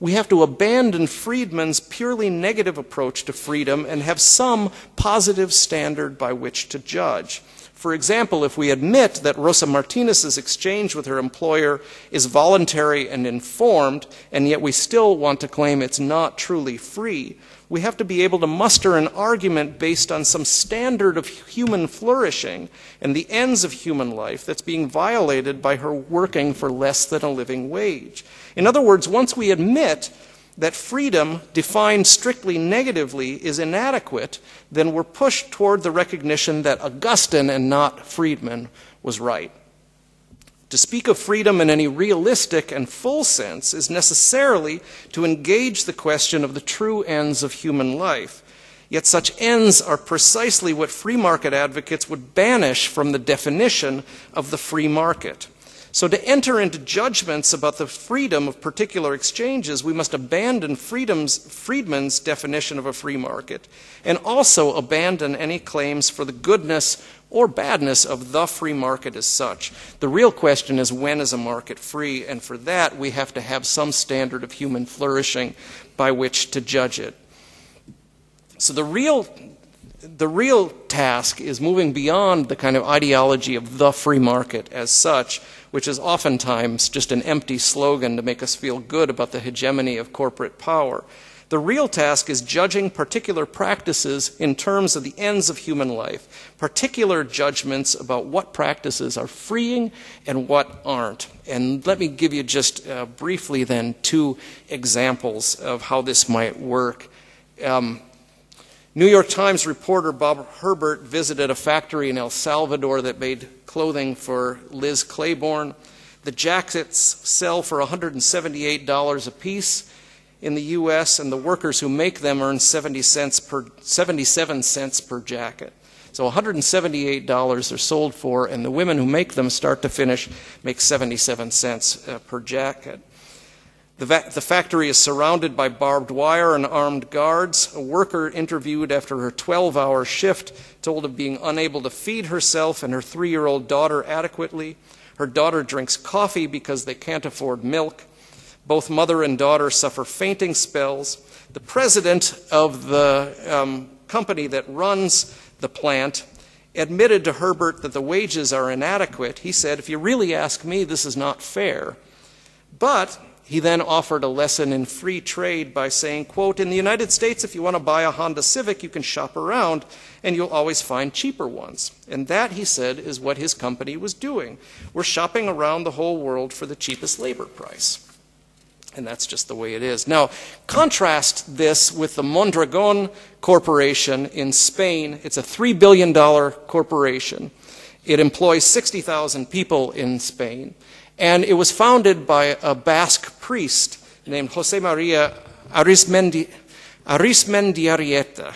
we have to abandon Friedman's purely negative approach to freedom and have some positive standard by which to judge. For example, if we admit that Rosa Martinez's exchange with her employer is voluntary and informed, and yet we still want to claim it's not truly free, we have to be able to muster an argument based on some standard of human flourishing and the ends of human life that's being violated by her working for less than a living wage. In other words, once we admit that freedom, defined strictly negatively, is inadequate, then we're pushed toward the recognition that Augustine and not Friedman was right. To speak of freedom in any realistic and full sense is necessarily to engage the question of the true ends of human life. Yet such ends are precisely what free market advocates would banish from the definition of the free market. So, to enter into judgments about the freedom of particular exchanges, we must abandon Friedman's definition of a free market and also abandon any claims for the goodness or badness of the free market as such. The real question is when is a market free? And for that, we have to have some standard of human flourishing by which to judge it. So, the real the real task is moving beyond the kind of ideology of the free market as such which is oftentimes just an empty slogan to make us feel good about the hegemony of corporate power. The real task is judging particular practices in terms of the ends of human life, particular judgments about what practices are freeing and what aren't. And let me give you just uh, briefly then two examples of how this might work. Um, New York Times reporter Bob Herbert visited a factory in El Salvador that made clothing for Liz Claiborne. The jackets sell for $178 a piece, in the U.S., and the workers who make them earn 70 cents per, 77 cents per jacket. So $178 they're sold for, and the women who make them, start to finish, make 77 cents uh, per jacket. The, va- the, factory is surrounded by barbed wire and armed guards. A worker interviewed after her 12 hour shift told of being unable to feed herself and her three year old daughter adequately. Her daughter drinks coffee because they can't afford milk. Both mother and daughter suffer fainting spells. The president of the um, company that runs the plant admitted to Herbert that the wages are inadequate. He said, If you really ask me, this is not fair. But he then offered a lesson in free trade by saying, quote, in the United States, if you want to buy a Honda Civic, you can shop around and you'll always find cheaper ones. And that, he said, is what his company was doing. We're shopping around the whole world for the cheapest labor price. And that's just the way it is. Now, contrast this with the Mondragon Corporation in Spain. It's a $3 billion corporation. It employs 60,000 people in Spain. And it was founded by a Basque priest named Jose Maria Arizmendi, Arizmendiarrieta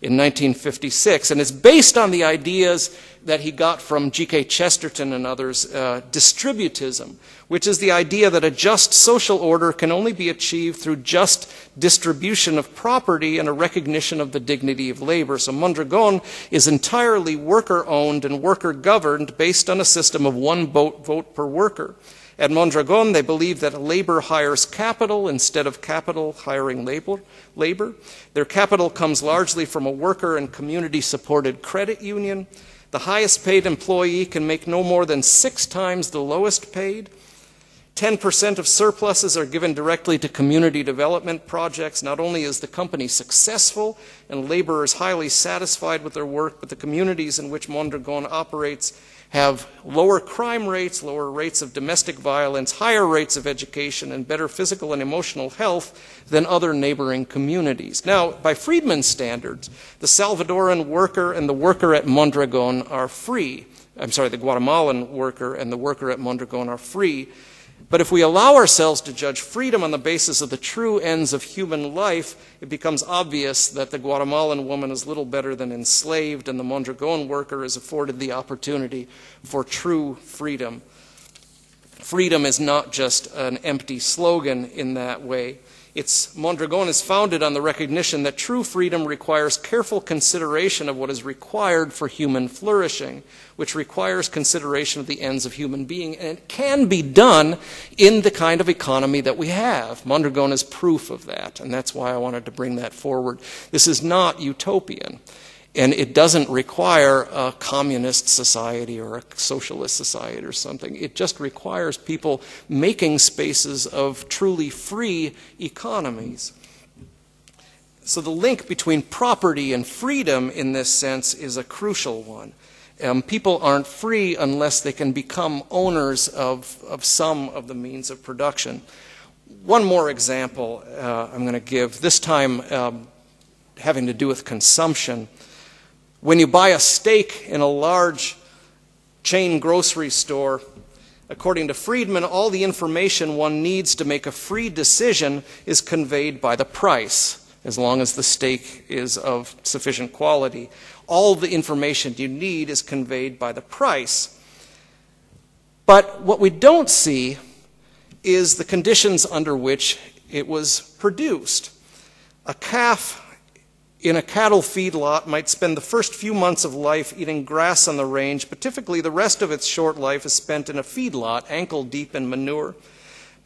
in 1956. And it's based on the ideas that he got from G.K. Chesterton and others, uh, distributism, which is the idea that a just social order can only be achieved through just distribution of property and a recognition of the dignity of labor. So Mondragon is entirely worker owned and worker governed based on a system of one vote, vote per worker. At Mondragon, they believe that labor hires capital instead of capital hiring labor. labor. Their capital comes largely from a worker and community supported credit union. The highest paid employee can make no more than six times the lowest paid. 10% of surpluses are given directly to community development projects. Not only is the company successful and laborers highly satisfied with their work, but the communities in which Mondragon operates have lower crime rates, lower rates of domestic violence, higher rates of education, and better physical and emotional health than other neighboring communities. Now, by Friedman's standards, the Salvadoran worker and the worker at Mondragon are free. I'm sorry, the Guatemalan worker and the worker at Mondragon are free but if we allow ourselves to judge freedom on the basis of the true ends of human life, it becomes obvious that the Guatemalan woman is little better than enslaved, and the Mondragon worker is afforded the opportunity for true freedom. Freedom is not just an empty slogan in that way. Its Mondragon is founded on the recognition that true freedom requires careful consideration of what is required for human flourishing, which requires consideration of the ends of human being, and it can be done in the kind of economy that we have. Mondragon is proof of that, and that's why I wanted to bring that forward. This is not utopian. And it doesn't require a communist society or a socialist society or something. It just requires people making spaces of truly free economies. So the link between property and freedom in this sense is a crucial one. Um, people aren't free unless they can become owners of, of some of the means of production. One more example uh, I'm going to give, this time um, having to do with consumption. When you buy a steak in a large chain grocery store, according to Friedman, all the information one needs to make a free decision is conveyed by the price, as long as the steak is of sufficient quality. All the information you need is conveyed by the price. But what we don't see is the conditions under which it was produced. A calf in a cattle feedlot might spend the first few months of life eating grass on the range, but typically the rest of its short life is spent in a feedlot, ankle deep in manure.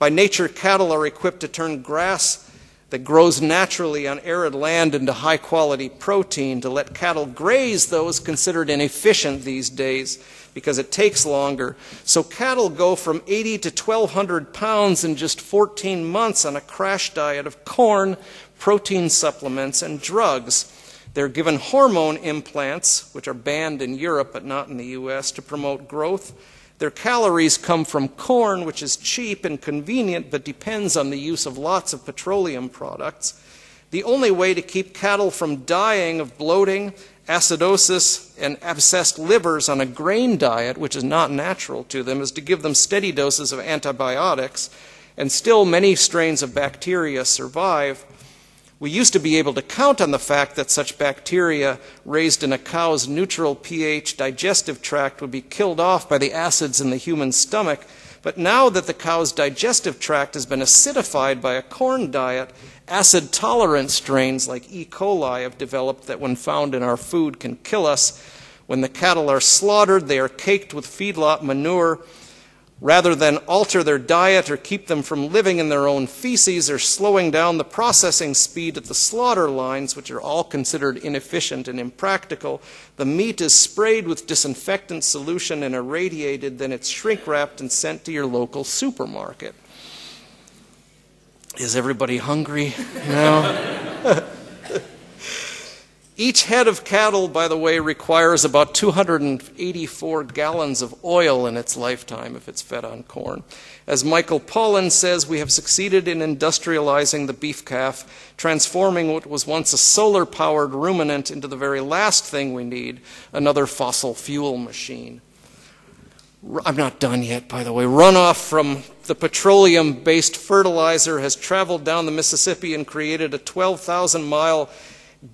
By nature, cattle are equipped to turn grass that grows naturally on arid land into high quality protein. To let cattle graze, though, is considered inefficient these days because it takes longer. So cattle go from 80 to 1,200 pounds in just 14 months on a crash diet of corn, protein supplements, and drugs. They're given hormone implants, which are banned in Europe but not in the US, to promote growth. Their calories come from corn, which is cheap and convenient but depends on the use of lots of petroleum products. The only way to keep cattle from dying of bloating, acidosis, and abscessed livers on a grain diet, which is not natural to them, is to give them steady doses of antibiotics and still many strains of bacteria survive. We used to be able to count on the fact that such bacteria raised in a cow's neutral pH digestive tract would be killed off by the acids in the human stomach. But now that the cow's digestive tract has been acidified by a corn diet, acid tolerant strains like E. coli have developed that, when found in our food, can kill us. When the cattle are slaughtered, they are caked with feedlot manure Rather than alter their diet or keep them from living in their own feces or slowing down the processing speed at the slaughter lines, which are all considered inefficient and impractical, the meat is sprayed with disinfectant solution and irradiated, then it's shrink wrapped and sent to your local supermarket. Is everybody hungry now? Each head of cattle, by the way, requires about 284 gallons of oil in its lifetime if it's fed on corn. As Michael Pollan says, we have succeeded in industrializing the beef calf, transforming what was once a solar powered ruminant into the very last thing we need another fossil fuel machine. I'm not done yet, by the way. Runoff from the petroleum based fertilizer has traveled down the Mississippi and created a 12,000 mile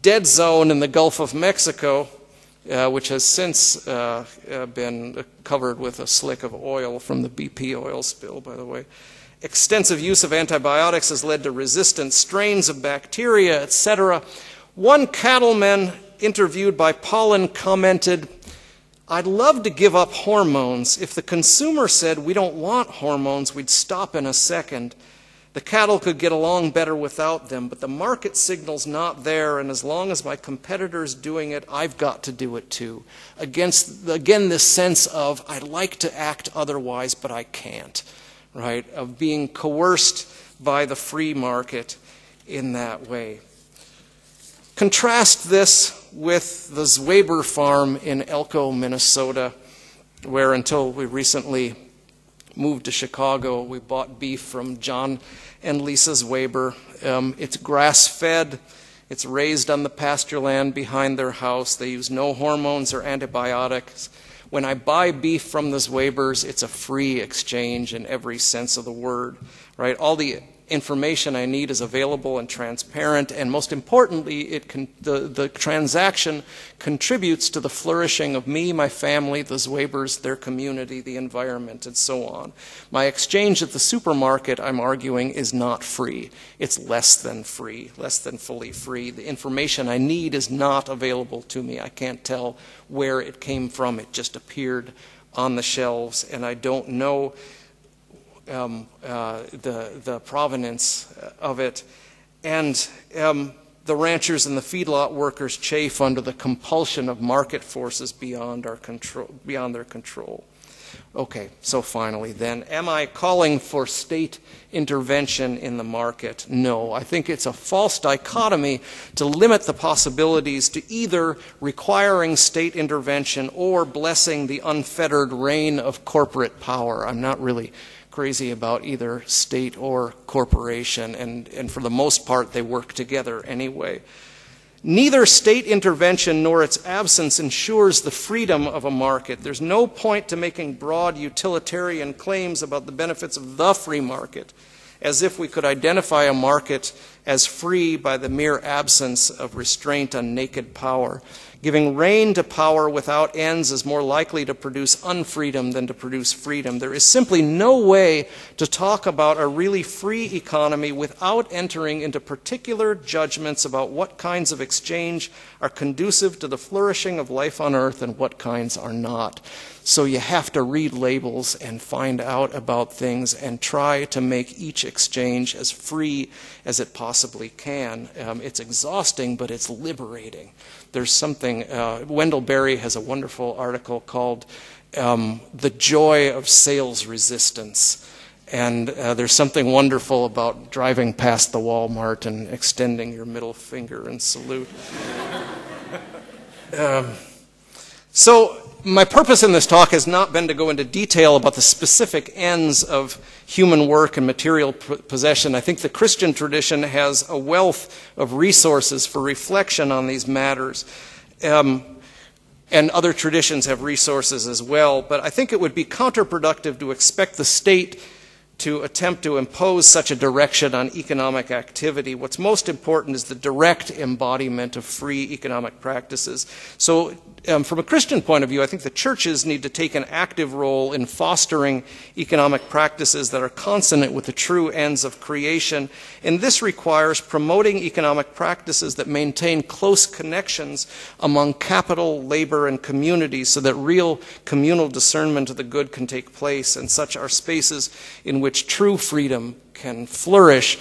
dead zone in the Gulf of Mexico, uh, which has since uh, uh, been covered with a slick of oil from the BP oil spill, by the way. Extensive use of antibiotics has led to resistant strains of bacteria, etc. One cattleman interviewed by Pollan commented, I'd love to give up hormones. If the consumer said we don't want hormones, we'd stop in a second. The cattle could get along better without them, but the market signal's not there, and as long as my competitor's doing it, I've got to do it too. Against, again, this sense of I'd like to act otherwise, but I can't, right? Of being coerced by the free market in that way. Contrast this with the Zweber farm in Elko, Minnesota, where until we recently moved to Chicago, we bought beef from John and Lisa Zweber. Um, it's grass fed. It's raised on the pasture land behind their house. They use no hormones or antibiotics. When I buy beef from the Zwebers, it's a free exchange in every sense of the word, right? All the information I need is available and transparent, and most importantly, can, the, the transaction contributes to the flourishing of me, my family, the Zwebers, their community, the environment, and so on. My exchange at the supermarket, I'm arguing, is not free. It's less than free, less than fully free. The information I need is not available to me. I can't tell where it came from. It just appeared on the shelves, and I don't know um, uh, the, the provenance of it. And um, the ranchers and the feedlot workers chafe under the compulsion of market forces beyond, our control, beyond their control. Okay, so finally, then, am I calling for state intervention in the market? No. I think it's a false dichotomy to limit the possibilities to either requiring state intervention or blessing the unfettered reign of corporate power. I'm not really crazy about either state or corporation, and, and for the most part, they work together anyway. Neither state intervention nor its absence ensures the freedom of a market. There's no point to making broad utilitarian claims about the benefits of the free market, as if we could identify a market as free by the mere absence of restraint on naked power. Giving rein to power without ends is more likely to produce unfreedom than to produce freedom. There is simply no way to talk about a really free economy without entering into particular judgments about what kinds of exchange are conducive to the flourishing of life on earth and what kinds are not. So you have to read labels and find out about things and try to make each exchange as free as it possibly can. Um, it's exhausting, but it's liberating there's something, uh, Wendell Berry has a wonderful article called um, The Joy of Sales Resistance. And uh, there's something wonderful about driving past the Walmart and extending your middle finger and salute. um, so, my purpose in this talk has not been to go into detail about the specific ends of human work and material possession. I think the Christian tradition has a wealth of resources for reflection on these matters. Um, and other traditions have resources as well. But I think it would be counterproductive to expect the state to attempt to impose such a direction on economic activity. What's most important is the direct embodiment of free economic practices. So um, from a Christian point of view, I think the churches need to take an active role in fostering economic practices that are consonant with the true ends of creation. And this requires promoting economic practices that maintain close connections among capital, labor, and communities so that real communal discernment of the good can take place. And such are spaces in which true freedom can flourish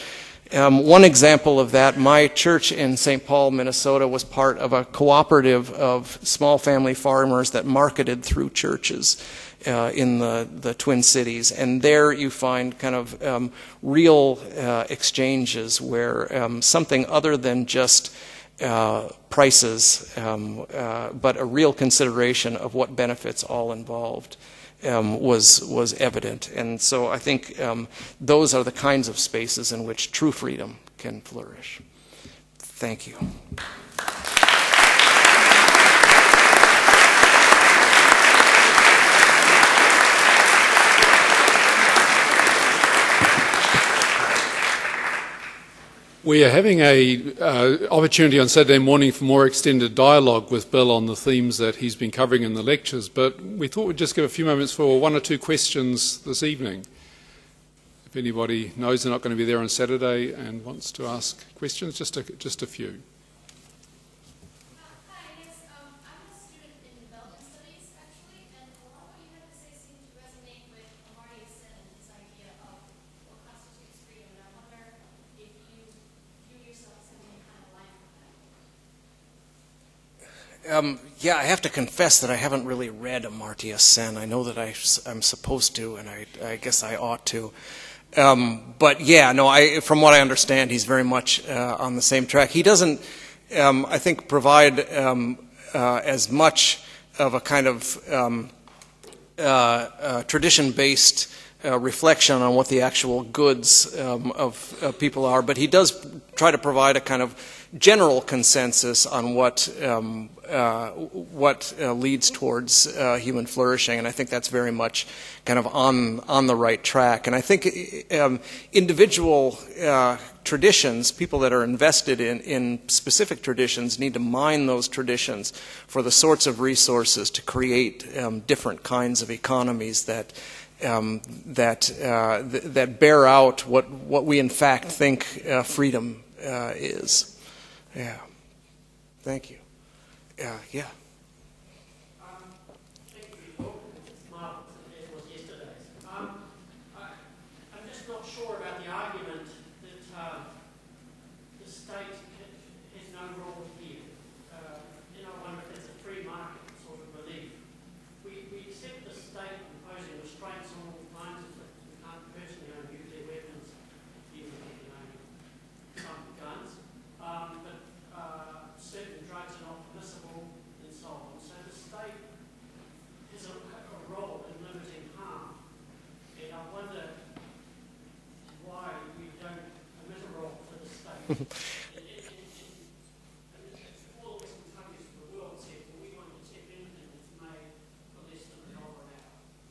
um, one example of that, my church in St. Paul, Minnesota, was part of a cooperative of small family farmers that marketed through churches uh, in the, the Twin Cities. And there you find kind of um, real uh, exchanges where um, something other than just uh, prices, um, uh, but a real consideration of what benefits all involved um, was was evident, and so I think um, those are the kinds of spaces in which true freedom can flourish. Thank you. We are having a uh, opportunity on Saturday morning for more extended dialogue with Bill on the themes that he's been covering in the lectures, but we thought we'd just give a few moments for one or two questions this evening. If anybody knows they're not going to be there on Saturday and wants to ask questions, just a, just a few. Um, yeah, I have to confess that I haven't really read Amartya Sen. I know that I, am supposed to, and I, I, guess I ought to. Um, but yeah, no, I, from what I understand, he's very much uh, on the same track. He doesn't, um, I think, provide um, uh, as much of a kind of um, uh, uh, tradition-based uh, reflection on what the actual goods um, of, of, people are, but he does try to provide a kind of general consensus on what um, uh, what uh, leads towards uh, human flourishing, and I think that's very much kind of on on the right track. And I think um, individual uh, traditions, people that are invested in in specific traditions, need to mine those traditions for the sorts of resources to create um, different kinds of economies that. Um, that uh, th- that bear out what what we in fact think freedom is. Yeah. Thank you. Yeah, yeah.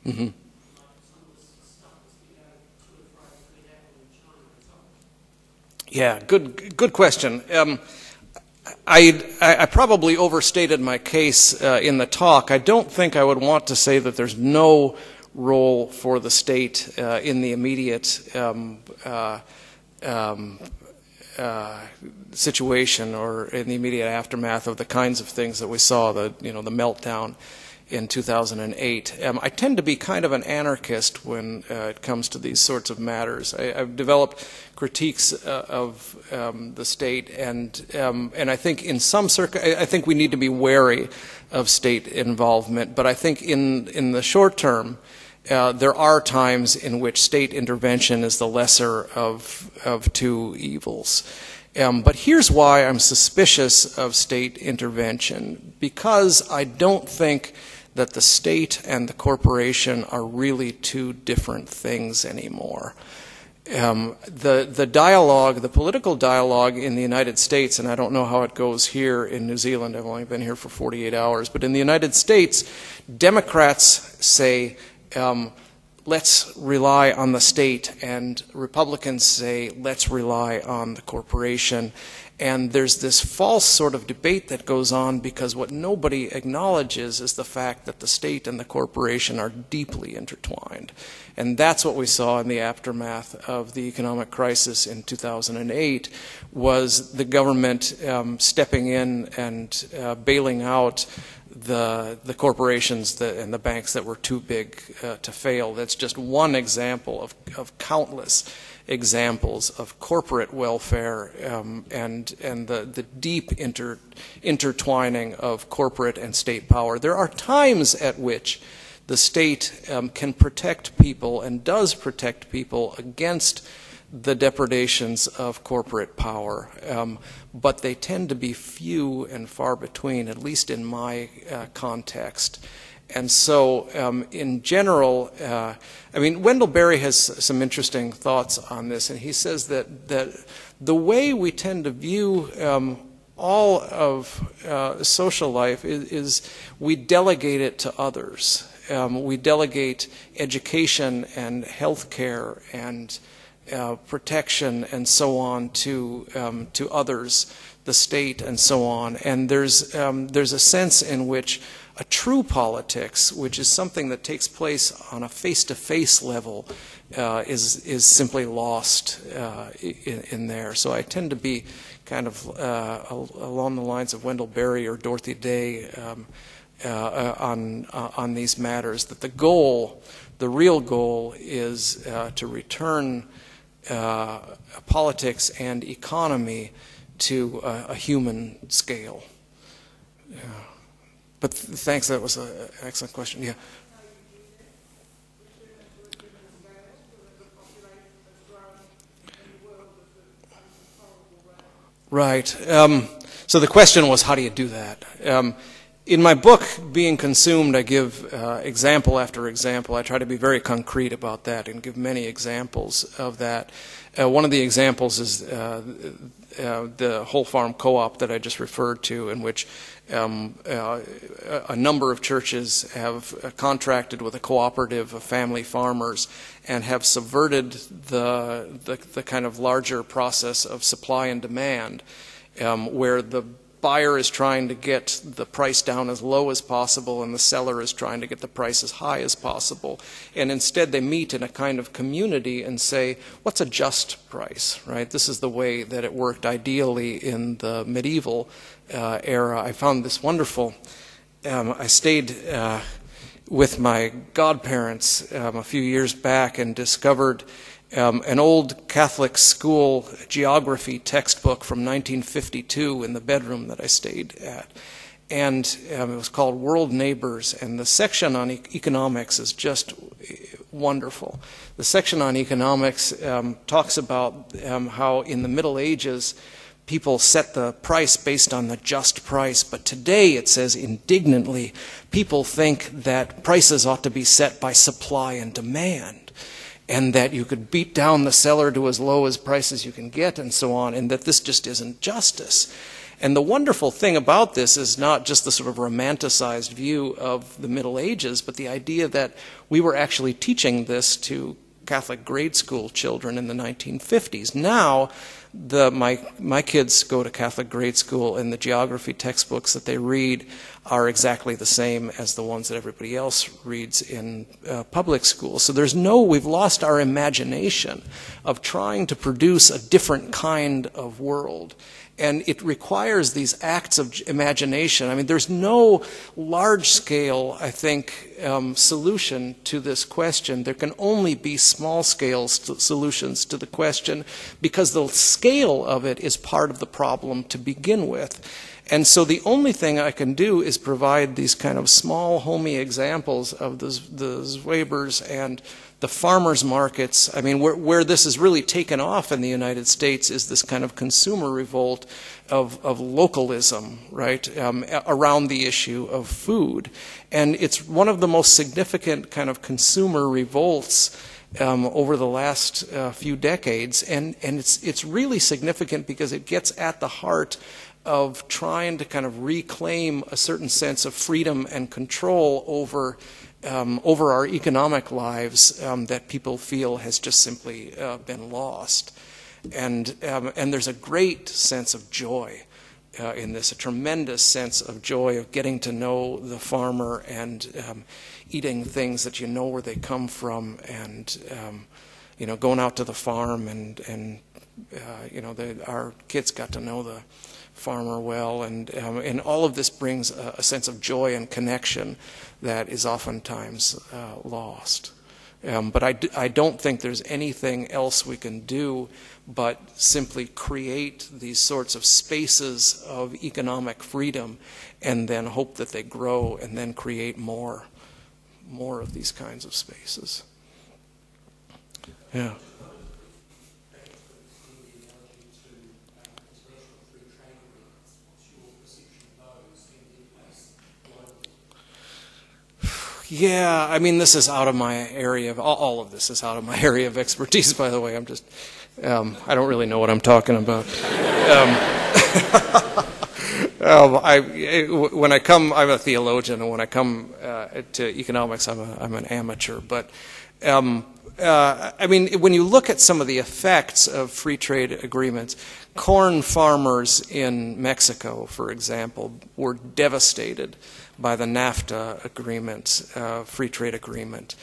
Mm-hmm. Yeah, good, good question. Um, I, I, probably overstated my case uh, in the talk. I don't think I would want to say that there's no role for the state uh, in the immediate um, uh, um, uh, situation or in the immediate aftermath of the kinds of things that we saw, the you know the meltdown in 2008. Um, I tend to be kind of an anarchist when uh, it comes to these sorts of matters. I, have developed critiques uh, of um, the state, and um, and I think in some circ- I think we need to be wary of state involvement. But I think in in the short term. Uh, there are times in which state intervention is the lesser of, of two evils. Um, but here's why I'm suspicious of state intervention because I don't think that the state and the corporation are really two different things anymore. Um, the the dialogue, the political dialogue in the United States, and I don't know how it goes here in New Zealand. I've only been here for 48 hours, but in the United States, Democrats say um, let's rely on the state, and Republicans say, let's rely on the corporation. And there's this false sort of debate that goes on because what nobody acknowledges is the fact that the state and the corporation are deeply intertwined. And that's what we saw in the aftermath of the economic crisis in 2008 was the government um, stepping in and uh, bailing out the, the corporations that, and the banks that were too big uh, to fail. That's just one example of, of countless examples of corporate welfare um, and, and the, the deep inter, intertwining of corporate and state power. There are times at which the state um, can protect people and does protect people against the depredations of corporate power, um, but they tend to be few and far between, at least in my uh, context. And so, um, in general, uh, I mean, Wendell Berry has some interesting thoughts on this, and he says that, that the way we tend to view um, all of uh, social life is, is, we delegate it to others. Um, we delegate education and health care and uh, protection and so on to um, to others, the state and so on. And there's um, there's a sense in which a true politics, which is something that takes place on a face-to-face level, uh, is is simply lost uh, in, in, there. So I tend to be kind of uh, along the lines of Wendell Berry or Dorothy Day. Um, uh, on on these matters, that the goal, the real goal, is to return uh, politics and economy to a, a human scale. Yeah. But th thanks, that was an excellent question. Yeah. Right. Um, so the question was, how do you do that? Um, in my book, Being Consumed, I give uh, example after example. I try to be very concrete about that and give many examples of that. Uh, one of the examples is uh, uh the whole farm co-op that I just referred to, in which um, uh, a number of churches have uh, contracted with a cooperative of family farmers and have subverted the, the, the kind of larger process of supply and demand, um, where the buyer is trying to get the price down as low as possible and the seller is trying to get the price as high as possible. And instead they meet in a kind of community and say, what's a just price, right? This is the way that it worked ideally in the medieval uh, era. I found this wonderful. Um, I stayed uh, with my godparents um, a few years back and discovered um, an old Catholic school geography textbook from 1952 in the bedroom that I stayed at. And um, it was called World Neighbors, and the section on e economics is just wonderful. The section on economics um, talks about um, how in the Middle Ages, people set the price based on the just price, but today it says indignantly, people think that prices ought to be set by supply and demand and that you could beat down the seller to as low as prices you can get and so on, and that this just isn't justice. And the wonderful thing about this is not just the sort of romanticized view of the Middle Ages, but the idea that we were actually teaching this to Catholic grade school children in the 1950s. Now, the, my, my kids go to Catholic grade school, and the geography textbooks that they read are exactly the same as the ones that everybody else reads in uh, public school. So there's no, we've lost our imagination of trying to produce a different kind of world and it requires these acts of imagination. I mean, there's no large scale, I think, um, solution to this question. There can only be small scale solutions to the question because the scale of it is part of the problem to begin with. And so the only thing I can do is provide these kind of small, homey examples of the, the Zwebers and the farmers markets. I mean, where, where this has really taken off in the United States is this kind of consumer revolt of, of localism, right, um, around the issue of food. And it's one of the most significant kind of consumer revolts um, over the last uh, few decades. And, and it's, it's really significant because it gets at the heart of trying to kind of reclaim a certain sense of freedom and control over um, over our economic lives um, that people feel has just simply uh, been lost. And, um, and there's a great sense of joy uh, in this, a tremendous sense of joy of getting to know the farmer and um, eating things that you know where they come from and, um, you know, going out to the farm and, and uh, you know, the, our kids got to know the farmer well, and um, and all of this brings a, a, sense of joy and connection that is oftentimes uh, lost. Um, but I d- I don't think there's anything else we can do but simply create these sorts of spaces of economic freedom and then hope that they grow and then create more more of these kinds of spaces. Yeah. Yeah, I mean, this is out of my area of all, of this is out of my area of expertise. By the way, I'm just um, I don't really know what I'm talking about. Um, um, I, when I come, I'm a theologian, and when I come uh, to economics, I'm, a, I'm an amateur. But um, uh, I mean, when you look at some of the effects of free trade agreements, corn farmers in Mexico, for example, were devastated by the NAFTA agreement, uh, free trade agreement.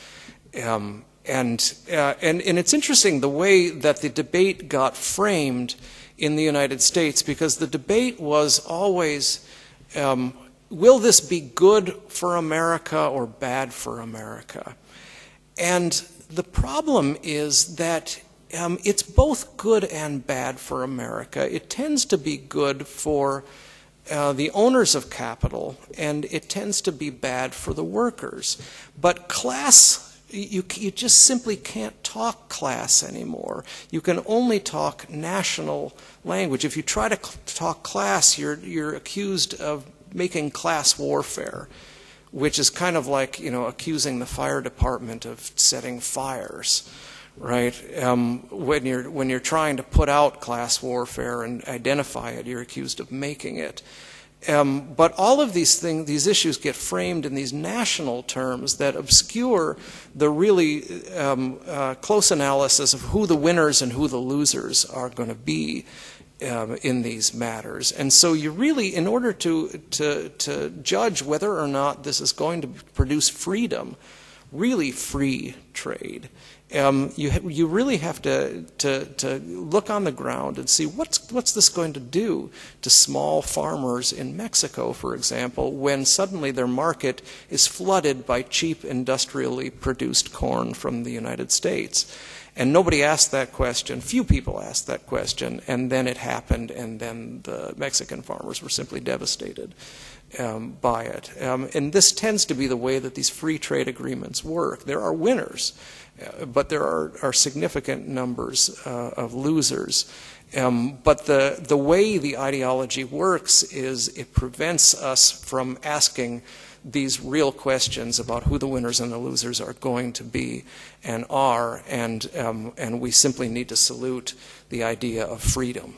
Um, and, uh, and, and it's interesting the way that the debate got framed in the United States because the debate was always um, will this be good for America or bad for America? And the problem is that um, it's both good and bad for America. It tends to be good for uh, the owners of capital, and it tends to be bad for the workers. But class, you, you just simply can't talk class anymore. You can only talk national language. If you try to talk class, you're, you're accused of making class warfare, which is kind of like, you know, accusing the fire department of setting fires right? Um, when you're when you're trying to put out class warfare and identify it, you're accused of making it. Um, but all of these things, these issues get framed in these national terms that obscure the really um, uh, close analysis of who the winners and who the losers are going to be um, in these matters. And so you really, in order to, to, to judge whether or not this is going to produce freedom, really free trade, um, you, you really have to, to, to look on the ground and see what's, what's this going to do to small farmers in Mexico, for example, when suddenly their market is flooded by cheap industrially produced corn from the United States. And nobody asked that question. Few people asked that question. And then it happened, and then the Mexican farmers were simply devastated um, by it. Um, and this tends to be the way that these free trade agreements work. There are winners but there are, are significant numbers uh, of losers. Um, but the, the way the ideology works is it prevents us from asking these real questions about who the winners and the losers are going to be and are, and, um, and we simply need to salute the idea of freedom.